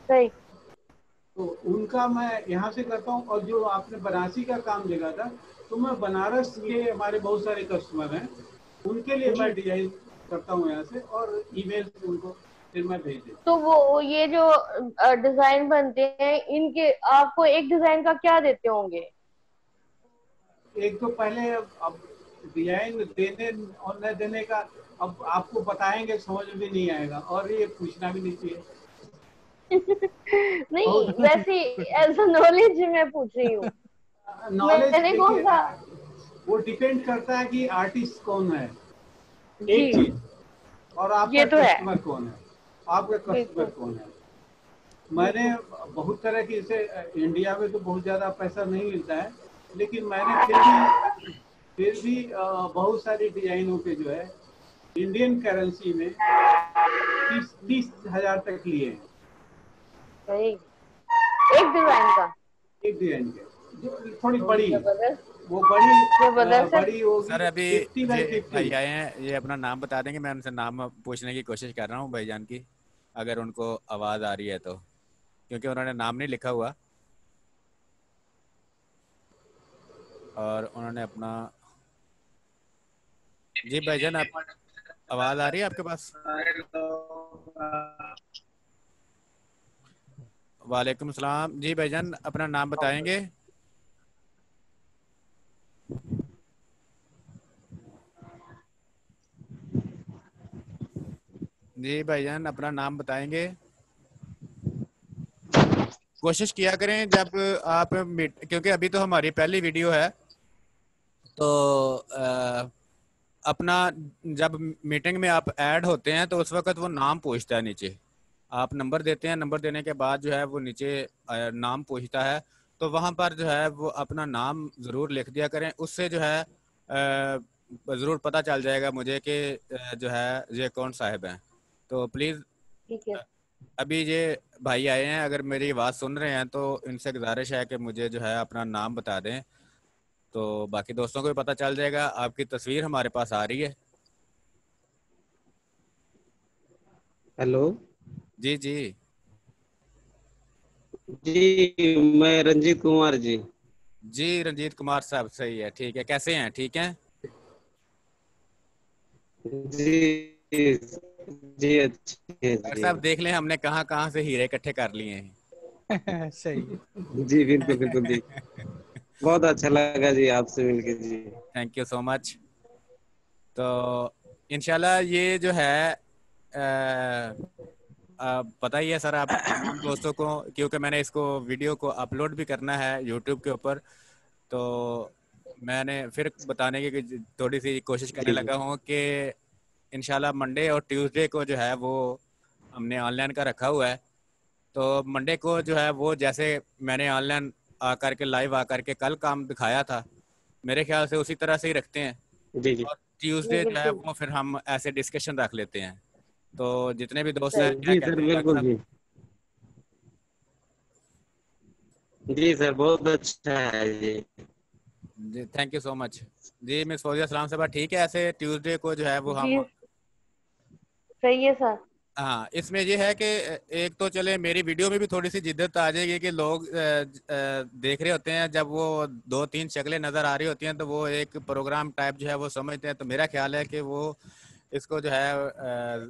सही। तो उनका मैं यहाँ से करता हूँ और जो आपने बनारसी का काम देखा था तो मैं बनारस के हमारे बहुत सारे कस्टमर हैं। उनके लिए मैं डिज़ाइन करता हूँ यहाँ से और ईमेल से उनको फिर मैं भेज देता तो वो ये जो डिज़ाइन बनते हैं इनके आपको एक डिज़ाइन का क्या देते होंगे? एक तो पहले अब डिज़ाइन देने और न देने का अब आपको बताएँगे समझ में भी नहीं आएगा। और ये पूछना भी नहीं चाहिए। नहीं वैसे एज अ नॉलेज मैं पूछ रही हूँ। नॉलेज मैंने कौन सा वो डिपेंड करता है कि आर्टिस्ट कौन है। एक चीज़। और आपका तो है। कस्टमर कौन है? आपका कस्टमर कौन है? मैंने बहुत तरह की जैसे इंडिया में तो बहुत ज़्यादा पैसा नहीं मिलता है। लेकिन मैंने फिर भी फिर भी बहुत सारी डिजाइनों के जो है इंडियन करेंसी में तीस तीस हज़ार तक लिए हैं। एक डिज़ाइन का? एक डिज़ाइन के। जो थोड़ी बड़ी। वो बड़ी है। बड़ी होगी सर अभी 50 by ये 50 भाई आए हैं ये अपना नाम बता देंगे मैं उनसे नाम पूछने की कोशिश कर रहा हूँ भाईजान की अगर उनको आवाज़ आ रही है तो क्योंकि उन्होंने नाम नहीं लिखा हुआ। और उन्होंने अपना जी भाईजान आप आवाज़ आ रही है आपके पास? वालेकुम सलाम। जी भाईजान अपना नाम बताएँगे? जी भाईजान अपना नाम बताएँगे। कोशिश किया करें जब आप क्योंकि अभी तो हमारी पहली वीडियो है। तो अ, अपना जब मीटिंग में आप ऐड होते हैं तो उस वक्त वो नाम पूछता है नीचे। आप नंबर देते हैं नंबर देने के बाद जो है वो नीचे नाम पूछता है। तो वहाँ पर जो है वो अपना नाम ज़रूर लिख दिया करें। उससे जो है ज़रूर पता चल जाएगा मुझे कि जो है ये कौन साहब हैं। तो प्लीज़ ठीक है। अभी ये भाई आए हैं अगर मेरी आवाज़ सुन रहे हैं तो इनसे गुजारिश है कि मुझे जो है अपना नाम बता दें। तो बाकी दोस्तों को भी पता चल जाएगा आपकी तस्वीर हमारे पास आ रही है। हेलो। जी जी। जी मैं रंजीत कुमार जी। जी रंजीत कुमार साहब सही है ठीक है। कैसे हैं? ठीक हैं? जी जी अच्छे साहब देख लें हमने कहाँ कहाँ से हीरे इकट्ठे कर लिए हैं। सही जी बिल्कुल बिल्कुल जी। बहुत अच्छा लगा जी आपसे मिलके जी। थैंक यू सो मच तो इंशाल्लाह ये जो है पता ही है सर आप दोस्तों को क्योंकि मैंने इसको वीडियो को अपलोड भी करना है यूट्यूब के ऊपर तो मैंने फिर बताने की थोड़ी सी कोशिश करने। लगा हूँ कि इनशाला मंडे और ट्यूसडे को जो है वो हमने ऑनलाइन का रखा हुआ है। तो मंडे को जो है वो जैसे मैंने ऑनलाइन आकर के लाइव आकर के कल काम दिखाया था। मेरे ख्याल से उसी तरह से ही रखते हैं। जी जी। ट्यूसडे जो है। वो फिर हम ऐसे डिस्कशन रख लेते हैं। तो जितने भी दोस्त हैं जी सर बिल्कुल जी। जी सर बहुत अच्छा है जी जी थैंक यू सो मच जी मिस फौजिया सलाम साहब ठीक है ऐसे ट्यूसडे को जो है वो हम सही है सर। हाँ इसमें ये है कि एक तो चले मेरी वीडियो में भी थोड़ी सी जिद्दत आ जाएगी कि लोग देख रहे होते हैं, जब वो दो तीन शक्लें नज़र आ रही होती हैं तो वो एक प्रोग्राम टाइप जो है वो समझते हैं। तो मेरा ख्याल है कि वो इसको जो है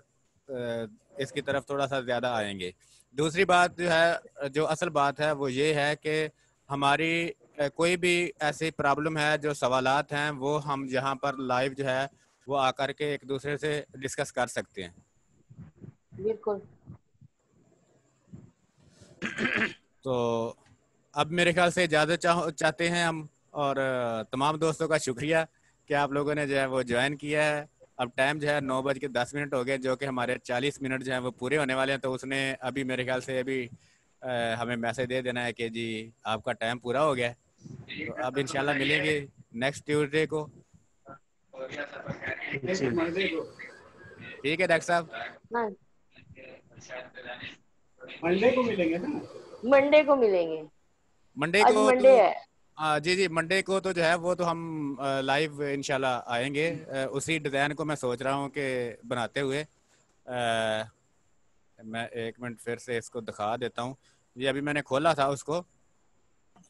इसकी तरफ़ थोड़ा सा ज़्यादा आएँगे। दूसरी बात जो है, जो असल बात है, वो ये है कि हमारी कोई भी ऐसी प्रॉब्लम है, जो सवालात हैं, वो हम यहाँ पर लाइव जो है, वो आकर के एक दूसरे से डिस्कस कर सकते हैं। बिल्कुल। तो अब मेरे ख्याल से इजाज़त चाह चाहते हैं हम और तमाम दोस्तों का शुक्रिया कि आप लोगों ने जो है वो ज्वाइन किया है। अब टाइम जो है नौ बज के दस मिनट हो गए जो कि हमारे चालीस मिनट जो है वो पूरे होने वाले हैं। तो उसने अभी मेरे ख्याल से अभी हमें मैसेज दे देना है कि जी आपका टाइम पूरा हो गया तो अब इंशाल्लाह मिलेंगे नेक्स्ट ट्यूसडे को। को ठीक है डॉक्टर साहब। हाँ। मंडे को मिलेंगे ना? मंडे को मिलेंगे। मंडे को मंडे तो है। हाँ जी जी मंडे को तो जो है वो तो हम लाइव इंशाल्लाह आएँगे। उसी डिज़ाइन को मैं सोच रहा हूँ कि बनाते हुए अ, मैं एक मिनट फिर से इसको दिखा देता हूँ। ये अभी मैंने खोला था उसको।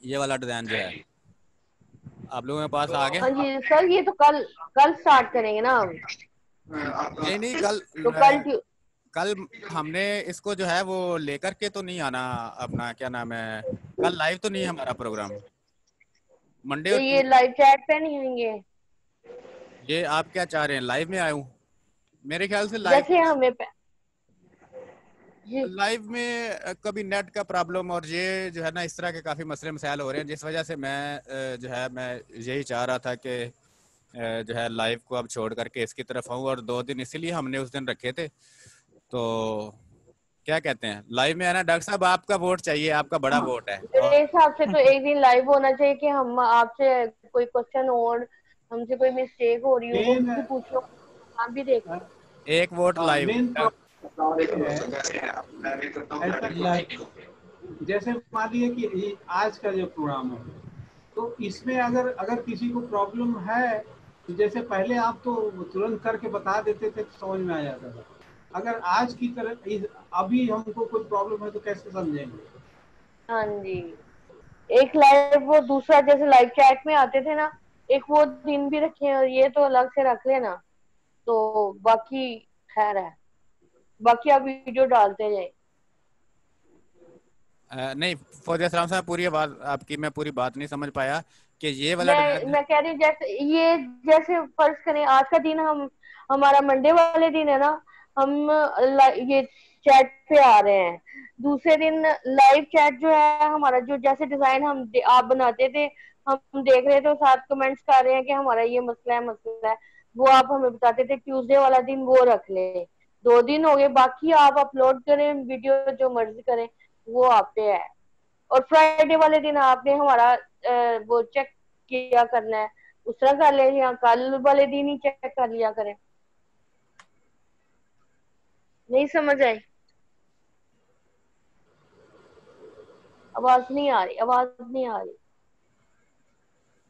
ये वाला डिज़ाइन जो है। आप लोगों के पास आ हाँ गया जी सर ये तो कल कल स्टार्ट करेंगे ना हम। नहीं नहीं कल तो कल कल हमने इसको जो है वो लेकर के तो नहीं आना अपना क्या नाम है कल लाइव तो नहीं हमारा प्रोग्राम मंडे तो ये लाइव चैट पे नहीं होंगे ये आप क्या चाह रहे हैं लाइव में आऊँ मेरे ख्याल से लाइव जैसे हमें पे- लाइव में कभी नेट का प्रॉब्लम और ये जो है ना इस तरह के काफ़ी मसले मसाइल हो रहे हैं जिस वजह से मैं जो है मैं यही चाह रहा था कि जो है लाइव को अब छोड़ करके इसकी तरफ़ आऊँ और दो दिन इसीलिए हमने उस दिन रखे थे। तो क्या कहते हैं? लाइव में आना डॉक्टर साहब आपका वोट चाहिए आपका बड़ा वोट है। मेरे हिसाब से तो एक दिन लाइव होना चाहिए कि हम आपसे कोई क्वेश्चन और हमसे कोई मिस्टेक हो रही हो भी पूछ लो आप भी देख एक वोट लाइव जैसे मान लीजिए कि आज का जो प्रोग्राम है तो इसमें अगर अगर किसी को प्रॉब्लम है तो जैसे पहले आप तो तुरंत करके बता देते थे तो समझ में आ जाता था। अगर आज की तरह अभी हमको कोई प्रॉब्लम है तो कैसे समझेंगे? हाँ जी। एक लाइव वो दूसरा जैसे लाइव चैट में आते थे ना एक वो दिन भी रखे और ये तो अलग से रख लेना। तो बाकी खैर है। बाकी आप वीडियो डालते जाए अ, नहीं फौजिया सलाम साहब पूरी आवाज़ आपकी मैं पूरी बात नहीं समझ पाया कि ये वाला मैं मैं कह रही हूँ जैसे ये जैसे फ़र्ज़ करें आज का दिन हम हमारा मंडे वाले दिन है ना हम ये चैट पे आ रहे हैं। दूसरे दिन लाइव चैट जो है, हमारा जो जैसे डिज़ाइन हम आप बनाते थे, हम देख रहे थे और साथ कमेंट्स कर रहे हैं कि हमारा ये मसला है मसला है। वो आप हमें बताते थे ट्यूसडे वाला दिन वो रख ले। दो दिन हो गए, बाकी आप अपलोड करें वीडियो जो मर्ज़ी करें, वो आप पे है। और फ्राइडे वाले दिन आपने हमारा वो चेक किया करना है। उस तरह कर ले कल वाले दिन ही चेक कर लिया करें। नहीं समझ आई। आवाज़ नहीं आ रही आवाज़ नहीं आ रही।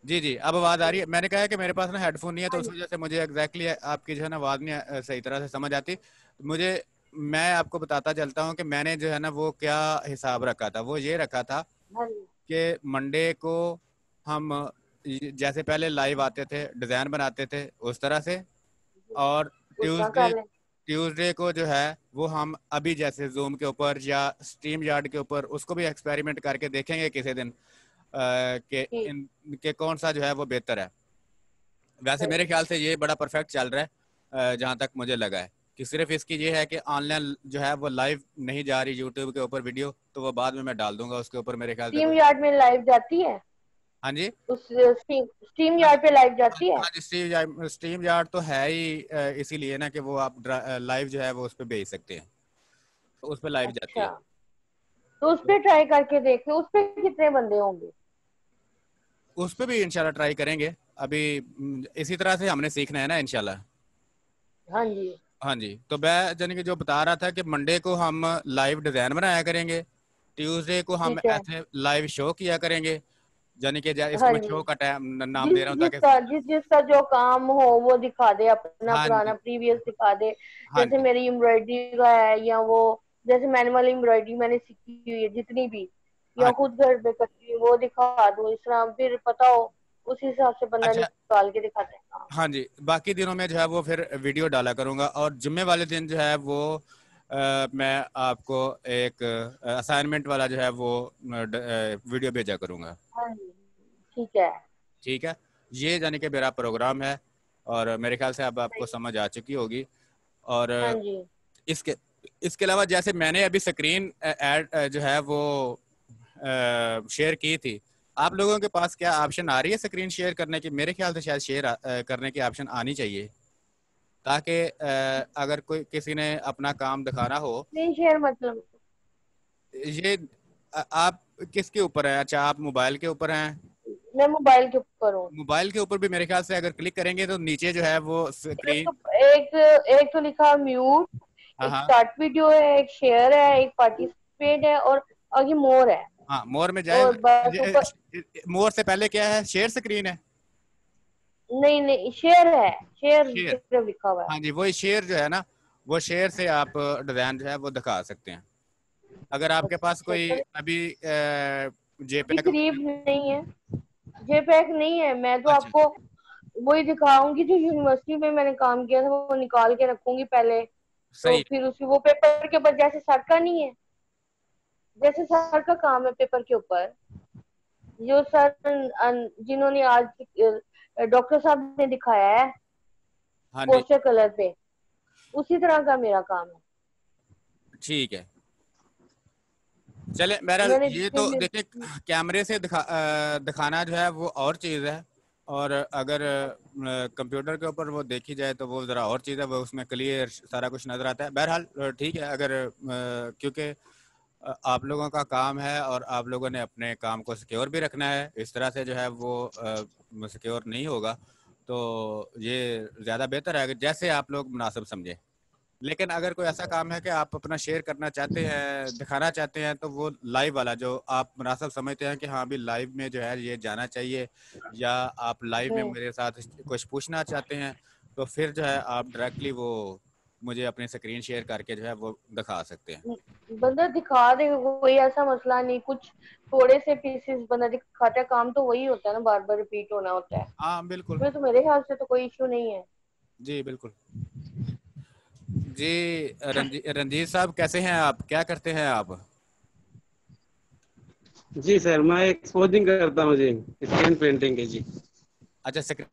जी जी अब आवाज़ आ रही है। मैंने कहा है कि मेरे पास ना हेडफोन नहीं है तो उस वजह से मुझे एग्जैक्टली exactly आपकी जो है ना आवाज़ नहीं सही तरह से समझ आती। मुझे मैं आपको बताता चलता हूँ कि मैंने जो है ना वो क्या हिसाब रखा था। वो ये रखा था हाँ कि मंडे को हम जैसे पहले लाइव आते थे डिज़ाइन बनाते थे उस तरह से। और ट्यूसडे लें। ट्यूसडे को जो है वो हम अभी जैसे जूम के ऊपर या स्ट्रीम यार्ड के ऊपर उसको भी एक्सपेरिमेंट करके देखेंगे किसी दिन कि इन के कौन सा जो है वो बेहतर है। वैसे मेरे ख्याल से ये बड़ा परफेक्ट चल रहा है जहाँ तक मुझे लगा है कि सिर्फ़ इसकी ये है कि ऑनलाइन जो है वो लाइव नहीं जा रही यूट्यूब के ऊपर वीडियो तो वो बाद में मैं डाल दूँगा उसके ऊपर मेरे ख्याल से स्ट्रीम यार्ड में लाइव जाती है? हाँ जी। उस स्ट्रीम स्ट्रीम यार्ड पे लाइव जाती है? हाँ जी स्ट्रीम यार्ड स्ट्रीम यार्ड तो है ही इसीलिए ना कि वो आप लाइव जो है वो उस पर भेज सकते हैं। तो उस पर लाइव अच्छा। जाती है। अच्छा। तो उस पे ट्राई करके देखते उस पे कितने बंदे होंगे? उस पर भी इंशाल्लाह ट्राई करेंगे। अभी इसी तरह से हमने सीखना है ना इंशाल्लाह। हाँ जी। हाँ जी। तो मैं यानी कि जो बता रहा था कि मंडे को हम लाइव डिज़ाइन बनाया करेंगे ट्यूसडे को हम ऐसे लाइव शो किया करेंगे। यानी कि जै- इसको हाँ मैं शो का टाइम नाम दे रहा हूँ ताकि जिसका जिस जिसका जो काम हो वो दिखा दे अपना हाँ पुराना प्रीवियस दिखा दे। हाँ जैसे मेरी एम्ब्रॉयडरी का है या वो जैसे मैनुअल एम्ब्रॉयडरी मैंने सीखी हुई है जितनी भी या हाँ। खुद घर पे करती हूँ वो दिखा दूँ इस तरह फिर पता हो उस हिसाब से बंदा अच्छा। निकाल के दिखाता है। हाँ। हाँ जी बाकी दिनों में जो है वो फिर वीडियो डाला करूँगा और जुम्मे वाले दिन जो है वो अ, मैं आपको एक असाइनमेंट वाला जो है वो वीडियो भेजा करूँगा। हाँ जी। ठीक है। ठीक है? ये यानी के मेरा प्रोग्राम है और मेरे ख्याल से अब आपको समझ आ चुकी होगी। और हाँ इसके इसके अलावा जैसे मैंने अभी स्क्रीन ऐड जो है वो शेयर की थी आप लोगों के पास क्या ऑप्शन आ रही है स्क्रीन शेयर करने की? मेरे ख्याल से शायद शेयर करने की ऑप्शन आनी चाहिए। ताकि अगर कोई किसी ने अपना काम दिखाना हो। स्क्रीन शेयर मतलब। ये आप किसके ऊपर है? अच्छा आप मोबाइल के ऊपर हैं? मैं मोबाइल के ऊपर हूँ। मोबाइल के ऊपर भी मेरे ख्याल से अगर क्लिक करेंगे तो नीचे जो है वो स्क्रीन एक एक तो लिखा म्यूट हाँ एक हाँ। स्टार्ट वीडियो है एक शेयर है एक पार्टिसिपेट है और आगे मोर है। हाँ मोर में जाए मोर से पहले क्या है? शेयर स्क्रीन है। नहीं नहीं शेयर है। Share share. लिखा हुआ है। हाँ जी वही शेयर जो है ना वो शेयर से आप डिज़ाइन जो है वो दिखा सकते हैं। अगर आपके पास कोई अभी अभी जेपेग नहीं है। जेपैक नहीं है। मैं तो अच्छा। आपको वही दिखाऊँगी जो यूनिवर्सिटी में मैंने काम किया था वो निकाल के रखूँगी पहले। सही। तो फिर उसी वो पेपर के ऊपर जैसे सर का नहीं है जैसे सर का काम है पेपर के ऊपर जो सर जिन्होंने आज डॉक्टर साहब ने दिखाया है हाँ पोस्टर कलर पे उसी तरह का मेरा काम है। ठीक है। चले मेरा ये तो देखिए कैमरे से दिखा दिखाना जो है वो और चीज़ है। और अगर कंप्यूटर के ऊपर वो देखी जाए तो वो ज़रा और चीज़ है वो उसमें क्लियर सारा कुछ नज़र आता है। बहरहाल ठीक है अगर क्योंकि आप लोगों का काम है और आप लोगों ने अपने काम को सिक्योर भी रखना है इस तरह से जो है वो सिक्योर नहीं होगा तो ये ज़्यादा बेहतर है जैसे आप लोग मुनासिब समझें। लेकिन अगर कोई ऐसा काम है कि आप अपना शेयर करना चाहते हैं दिखाना चाहते हैं तो वो लाइव वाला जो आप मुनासब समझते हैं कि हाँ अभी लाइव में जो है ये जाना चाहिए या आप लाइव में हम्म। मेरे साथ कुछ पूछना चाहते हैं तो फिर जो है आप डायरेक्टली वो मुझे अपने स्क्रीन शेयर करके जो है वो दिखा सकते हैं। बंदा दिखा दे कोई ऐसा मसला नहीं कुछ थोड़े से पीसेस बंदा दिखाता है काम तो वही होता है ना बार बार रिपीट होना होता है। हाँ बिल्कुल। तो मेरे ख्याल से तो कोई इशू नहीं है। जी बिल्कुल। जी रंजी, रंजीत साहब कैसे हैं आप? क्या करते हैं आप? जी सर मैं एक्सपोजिंग करता हूँ जी स्क्रीन पेंटिंग की जी। अच्छा स्क्रीन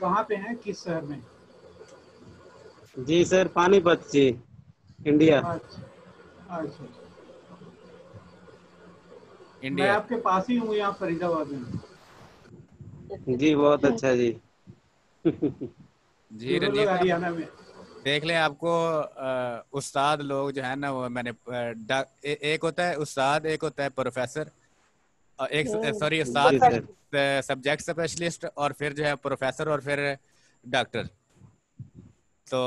कहाँ पे हैं? किस शहर में? जी सर पानीपत जी इंडिया अच्छा अच्छा। मैं इंडिया आपके पास ही हूँ यहाँ फरीदाबाद में। जी बहुत अच्छा जी। जी रंजीत साहब हरियाणा में देख लें आपको अ, उस्ताद लोग जो है ना वो मैंने ए, एक होता है उस्ताद एक होता है प्रोफेसर और एक। सॉरी उस्ताद सब्जेक्ट स्पेशलिस्ट और फिर जो है प्रोफेसर और फिर डॉक्टर। तो।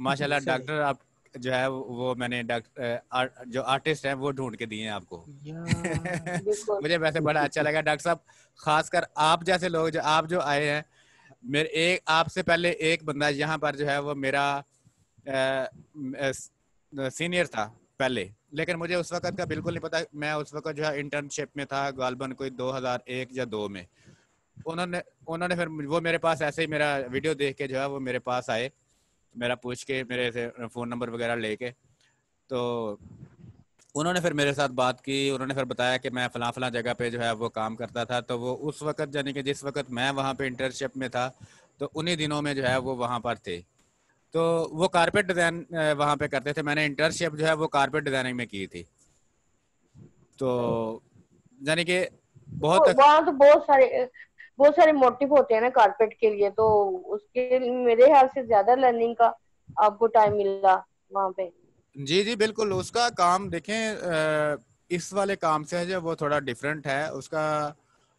माशाल्लाह डॉक्टर आप जो है वो मैंने डॉक्टर जो आर्टिस्ट हैं वो ढूंढ के दिए हैं आपको। मुझे वैसे बड़ा अच्छा लगा डॉक्टर साहब खासकर आप जैसे लोग जो आप जो आए हैं मेरे एक, आपसे पहले एक बंदा यहाँ पर जो है वो मेरा सीनियर था पहले, लेकिन मुझे उस वक्त का बिल्कुल नहीं पता, मैं उस वक्त जो है इंटर्नशिप में था गालबन कोई 2001 या दो में। उन्होंने उन्होंने फिर वो मेरे पास ऐसे ही मेरा वीडियो देख के जो है वो मेरे पास आए, मेरा पूछ के मेरे से, फ़ोन नंबर वगैरह लेके तो उन्होंने फिर मेरे साथ बात की उन्होंने फिर बताया कि मैं फ़लाँ फ़लाँ जगह पे जो है वो काम करता था। तो वो उस वक्त यानी कि जिस वक्त मैं वहाँ पे इंटर्नशिप में था तो उन्हीं दिनों में जो है वो वहाँ पर थे। तो वो कारपेट डिज़ाइन वहाँ पे करते थे। मैंने इंटर्नशिप जो है वो कारपेट डिज़ाइनिंग में की थी। तो यानी कि बहुत वहाँ तो बहुत सारे बहुत सारे मोटिव होते हैं ना कारपेट के लिए। तो उसके मेरे ख्याल से ज़्यादा लर्निंग का आपको टाइम मिला वहाँ पे। जी जी बिल्कुल। उसका काम देखें इस वाले काम से है जो वो थोड़ा डिफरेंट है। उसका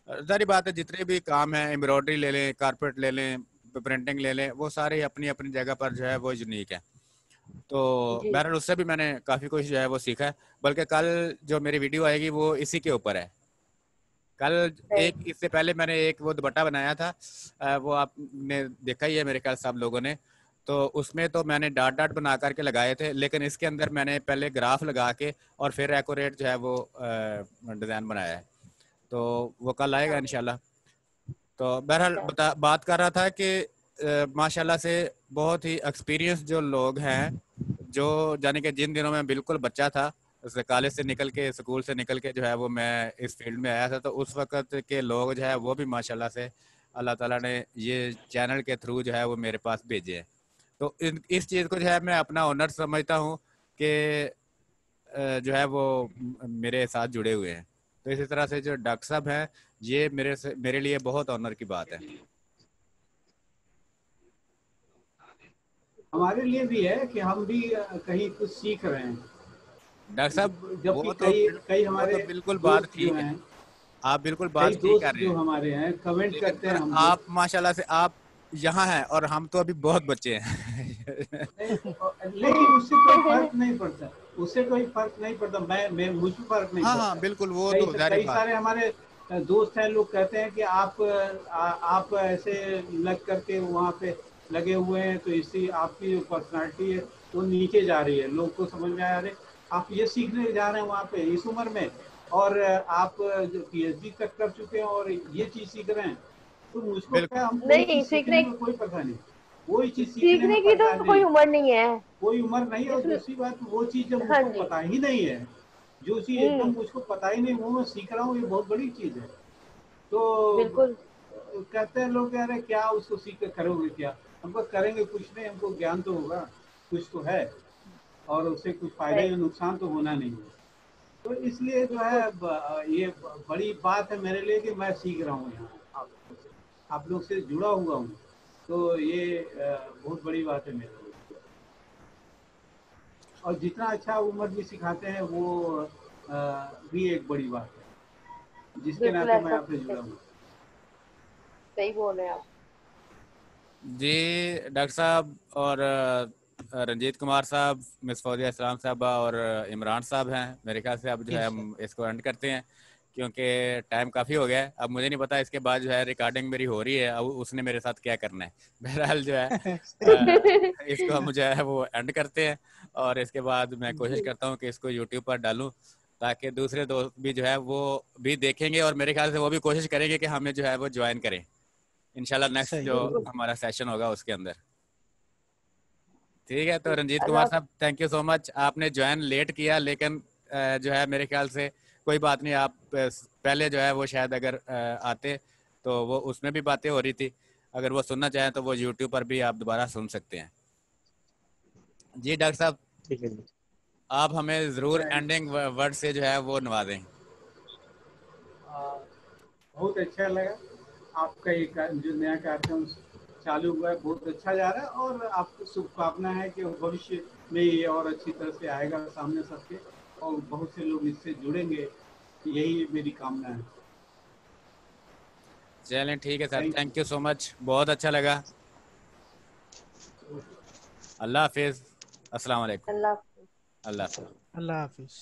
सारी बात है जितने भी काम है एम्ब्रॉयडरी ले लें कारपेट ले लें प्रिंटिंग ले लें वो सारे अपनी अपनी जगह पर जो है वो यूनिक है। तो बहरहाल उससे भी मैंने काफ़ी कुछ जो है वो सीखा है। बल्कि कल जो मेरी वीडियो आएगी वो इसी के ऊपर है। कल एक इससे पहले मैंने एक वो दुपट्टा बनाया था। वो आपने देखा ही है मेरे ख्याल सब लोगों ने। तो उसमें तो मैंने डाट डाट बना करके लगाए थे, लेकिन इसके अंदर मैंने पहले ग्राफ लगा के और फिर एक्यूरेट जो है वो डिज़ाइन बनाया है। तो वो कल आएगा इनशाला तो बहरहाल बता कर रहा था कि माशाल्लाह से बहुत ही एक्सपीरियंस जो लोग हैं, जो जाने के जिन दिनों में बिल्कुल बच्चा था कॉलेज से निकल के स्कूल से निकल के जो है वो मैं इस फ़ील्ड में आया था तो उस वक्त के लोग जो है वो भी माशाल्लाह से अल्लाह ताला ने ये चैनल के थ्रू जो है वो मेरे पास भेजे हैं। तो इन इस चीज़ को जो है मैं अपना ऑनर समझता हूँ कि जो है वो मेरे साथ जुड़े हुए हैं। तो इसी तरह से जो डॉक्टर साहब हैं ये मेरे से मेरे लिए बहुत ऑनर की बात है। हमारे लिए भी है कि हम भी कहीं कुछ सीख रहे हैं। डॉक्टर साहब जब वो तो कई कई हमारे तो बिल्कुल बात ठीक है। आप बिल्कुल बात ठीक कर रहे हैं। हमारे हैं कमेंट करते हैं आप माशाल्लाह से आप यहाँ है और हम तो अभी बहुत बच्चे हैं। लेकिन उससे कोई फ़र्क नहीं पड़ता। उससे कोई फ़र्क नहीं पड़ता। मैं मैं मुझ पर फ़र्क नहीं हाँ हाँ बिल्कुल वो तो कई सारे हमारे दोस्त हैं लोग कहते हैं कि आप आ, आप ऐसे लग करके वहाँ पे लगे हुए हैं तो इसी आपकी जो पर्सनालिटी है वो नीचे जा रही है। लोग को समझ में आ रहे आप ये सीखने जा रहे हैं वहाँ पे इस उम्र में। और आप जो पीएचडी तक कर चुके हैं और ये चीज़ सीख रहे हैं तो क्या नहीं सीखने कोई पता नहीं। वही चीज़ सीखने की तो कोई उम्र नहीं है। कोई उम्र नहीं और दूसरी बात वो चीज़ जब हाँ मुझको पता ही नहीं है। जो चीज़ एकदम हम्म। मुझको पता ही नहीं वो मैं सीख रहा हूँ ये बहुत बड़ी चीज़ है। तो बिल्कुल। कहते हैं लोग कह रहे क्या उसको सीख कर करोगे क्या? हमको करेंगे कुछ नहीं हमको ज्ञान तो होगा कुछ तो है। और उससे कुछ फ़ायदा या नुकसान तो होना नहीं है। तो इसलिए जो है ये बड़ी बात है मेरे लिए कि मैं सीख रहा हूँ यहाँ। आप, लोग से जुड़ा हुआ हूँ। तो ये बहुत बड़ी बात है मेरे लिए। और जितना अच्छा उम्र भी सिखाते हैं वो भी एक बड़ी बात है। जिसके नाते मैं आपसे जुड़ा हूँ। सही बोल रहे हैं आप। जी डॉक्टर साहब और रंजीत कुमार साहब मिस फौजिया इस्लाम साहब और इमरान साहब हैं। मेरे ख्याल से अब जो है हम इसको एंड करते हैं। क्योंकि टाइम काफ़ी हो गया है। अब मुझे नहीं पता इसके बाद जो है रिकॉर्डिंग मेरी हो रही है अब उसने मेरे साथ क्या करना है। बहरहाल जो है इसको हम जो है वो एंड करते हैं और इसके बाद मैं कोशिश करता हूँ कि इसको यूट्यूब पर डालूँ ताकि दूसरे दोस्त भी जो है वो भी देखेंगे और मेरे ख्याल से वो भी कोशिश करेंगे कि हमें जो है वो ज्वाइन करें। इनशाला नेक्स्ट जो हमारा सेशन होगा उसके अंदर। ठीक है तो रंजीत कुमार साहब थैंक यू सो मच आपने ज्वाइन लेट किया लेकिन जो है मेरे ख्याल से कोई बात नहीं आप पहले जो है वो शायद अगर आते तो वो उसमें भी बातें हो रही थी। अगर वो सुनना चाहें तो वो यूट्यूब पर भी आप दोबारा सुन सकते हैं। जी डॉक्टर साहब। ठीक है आप हमें ज़रूर एंडिंग वर्ड से जो है वो नवा दें। बहुत अच्छा लगा। आपका ये जो नया कार्यक्रम चालू हुआ है बहुत अच्छा जा रहा है और आपको शुभकामना है कि भविष्य में ये और अच्छी तरह से आएगा सामने सबके। और बहुत से लोग इससे जुड़ेंगे। यही मेरी कामना है। चले ठीक है sir. Thank you so much बहुत अच्छा लगा। अल्लाह हाफिज। अस्सलाम वालेकुम। अल्लाह अल्लाह अल्लाह हाफिज।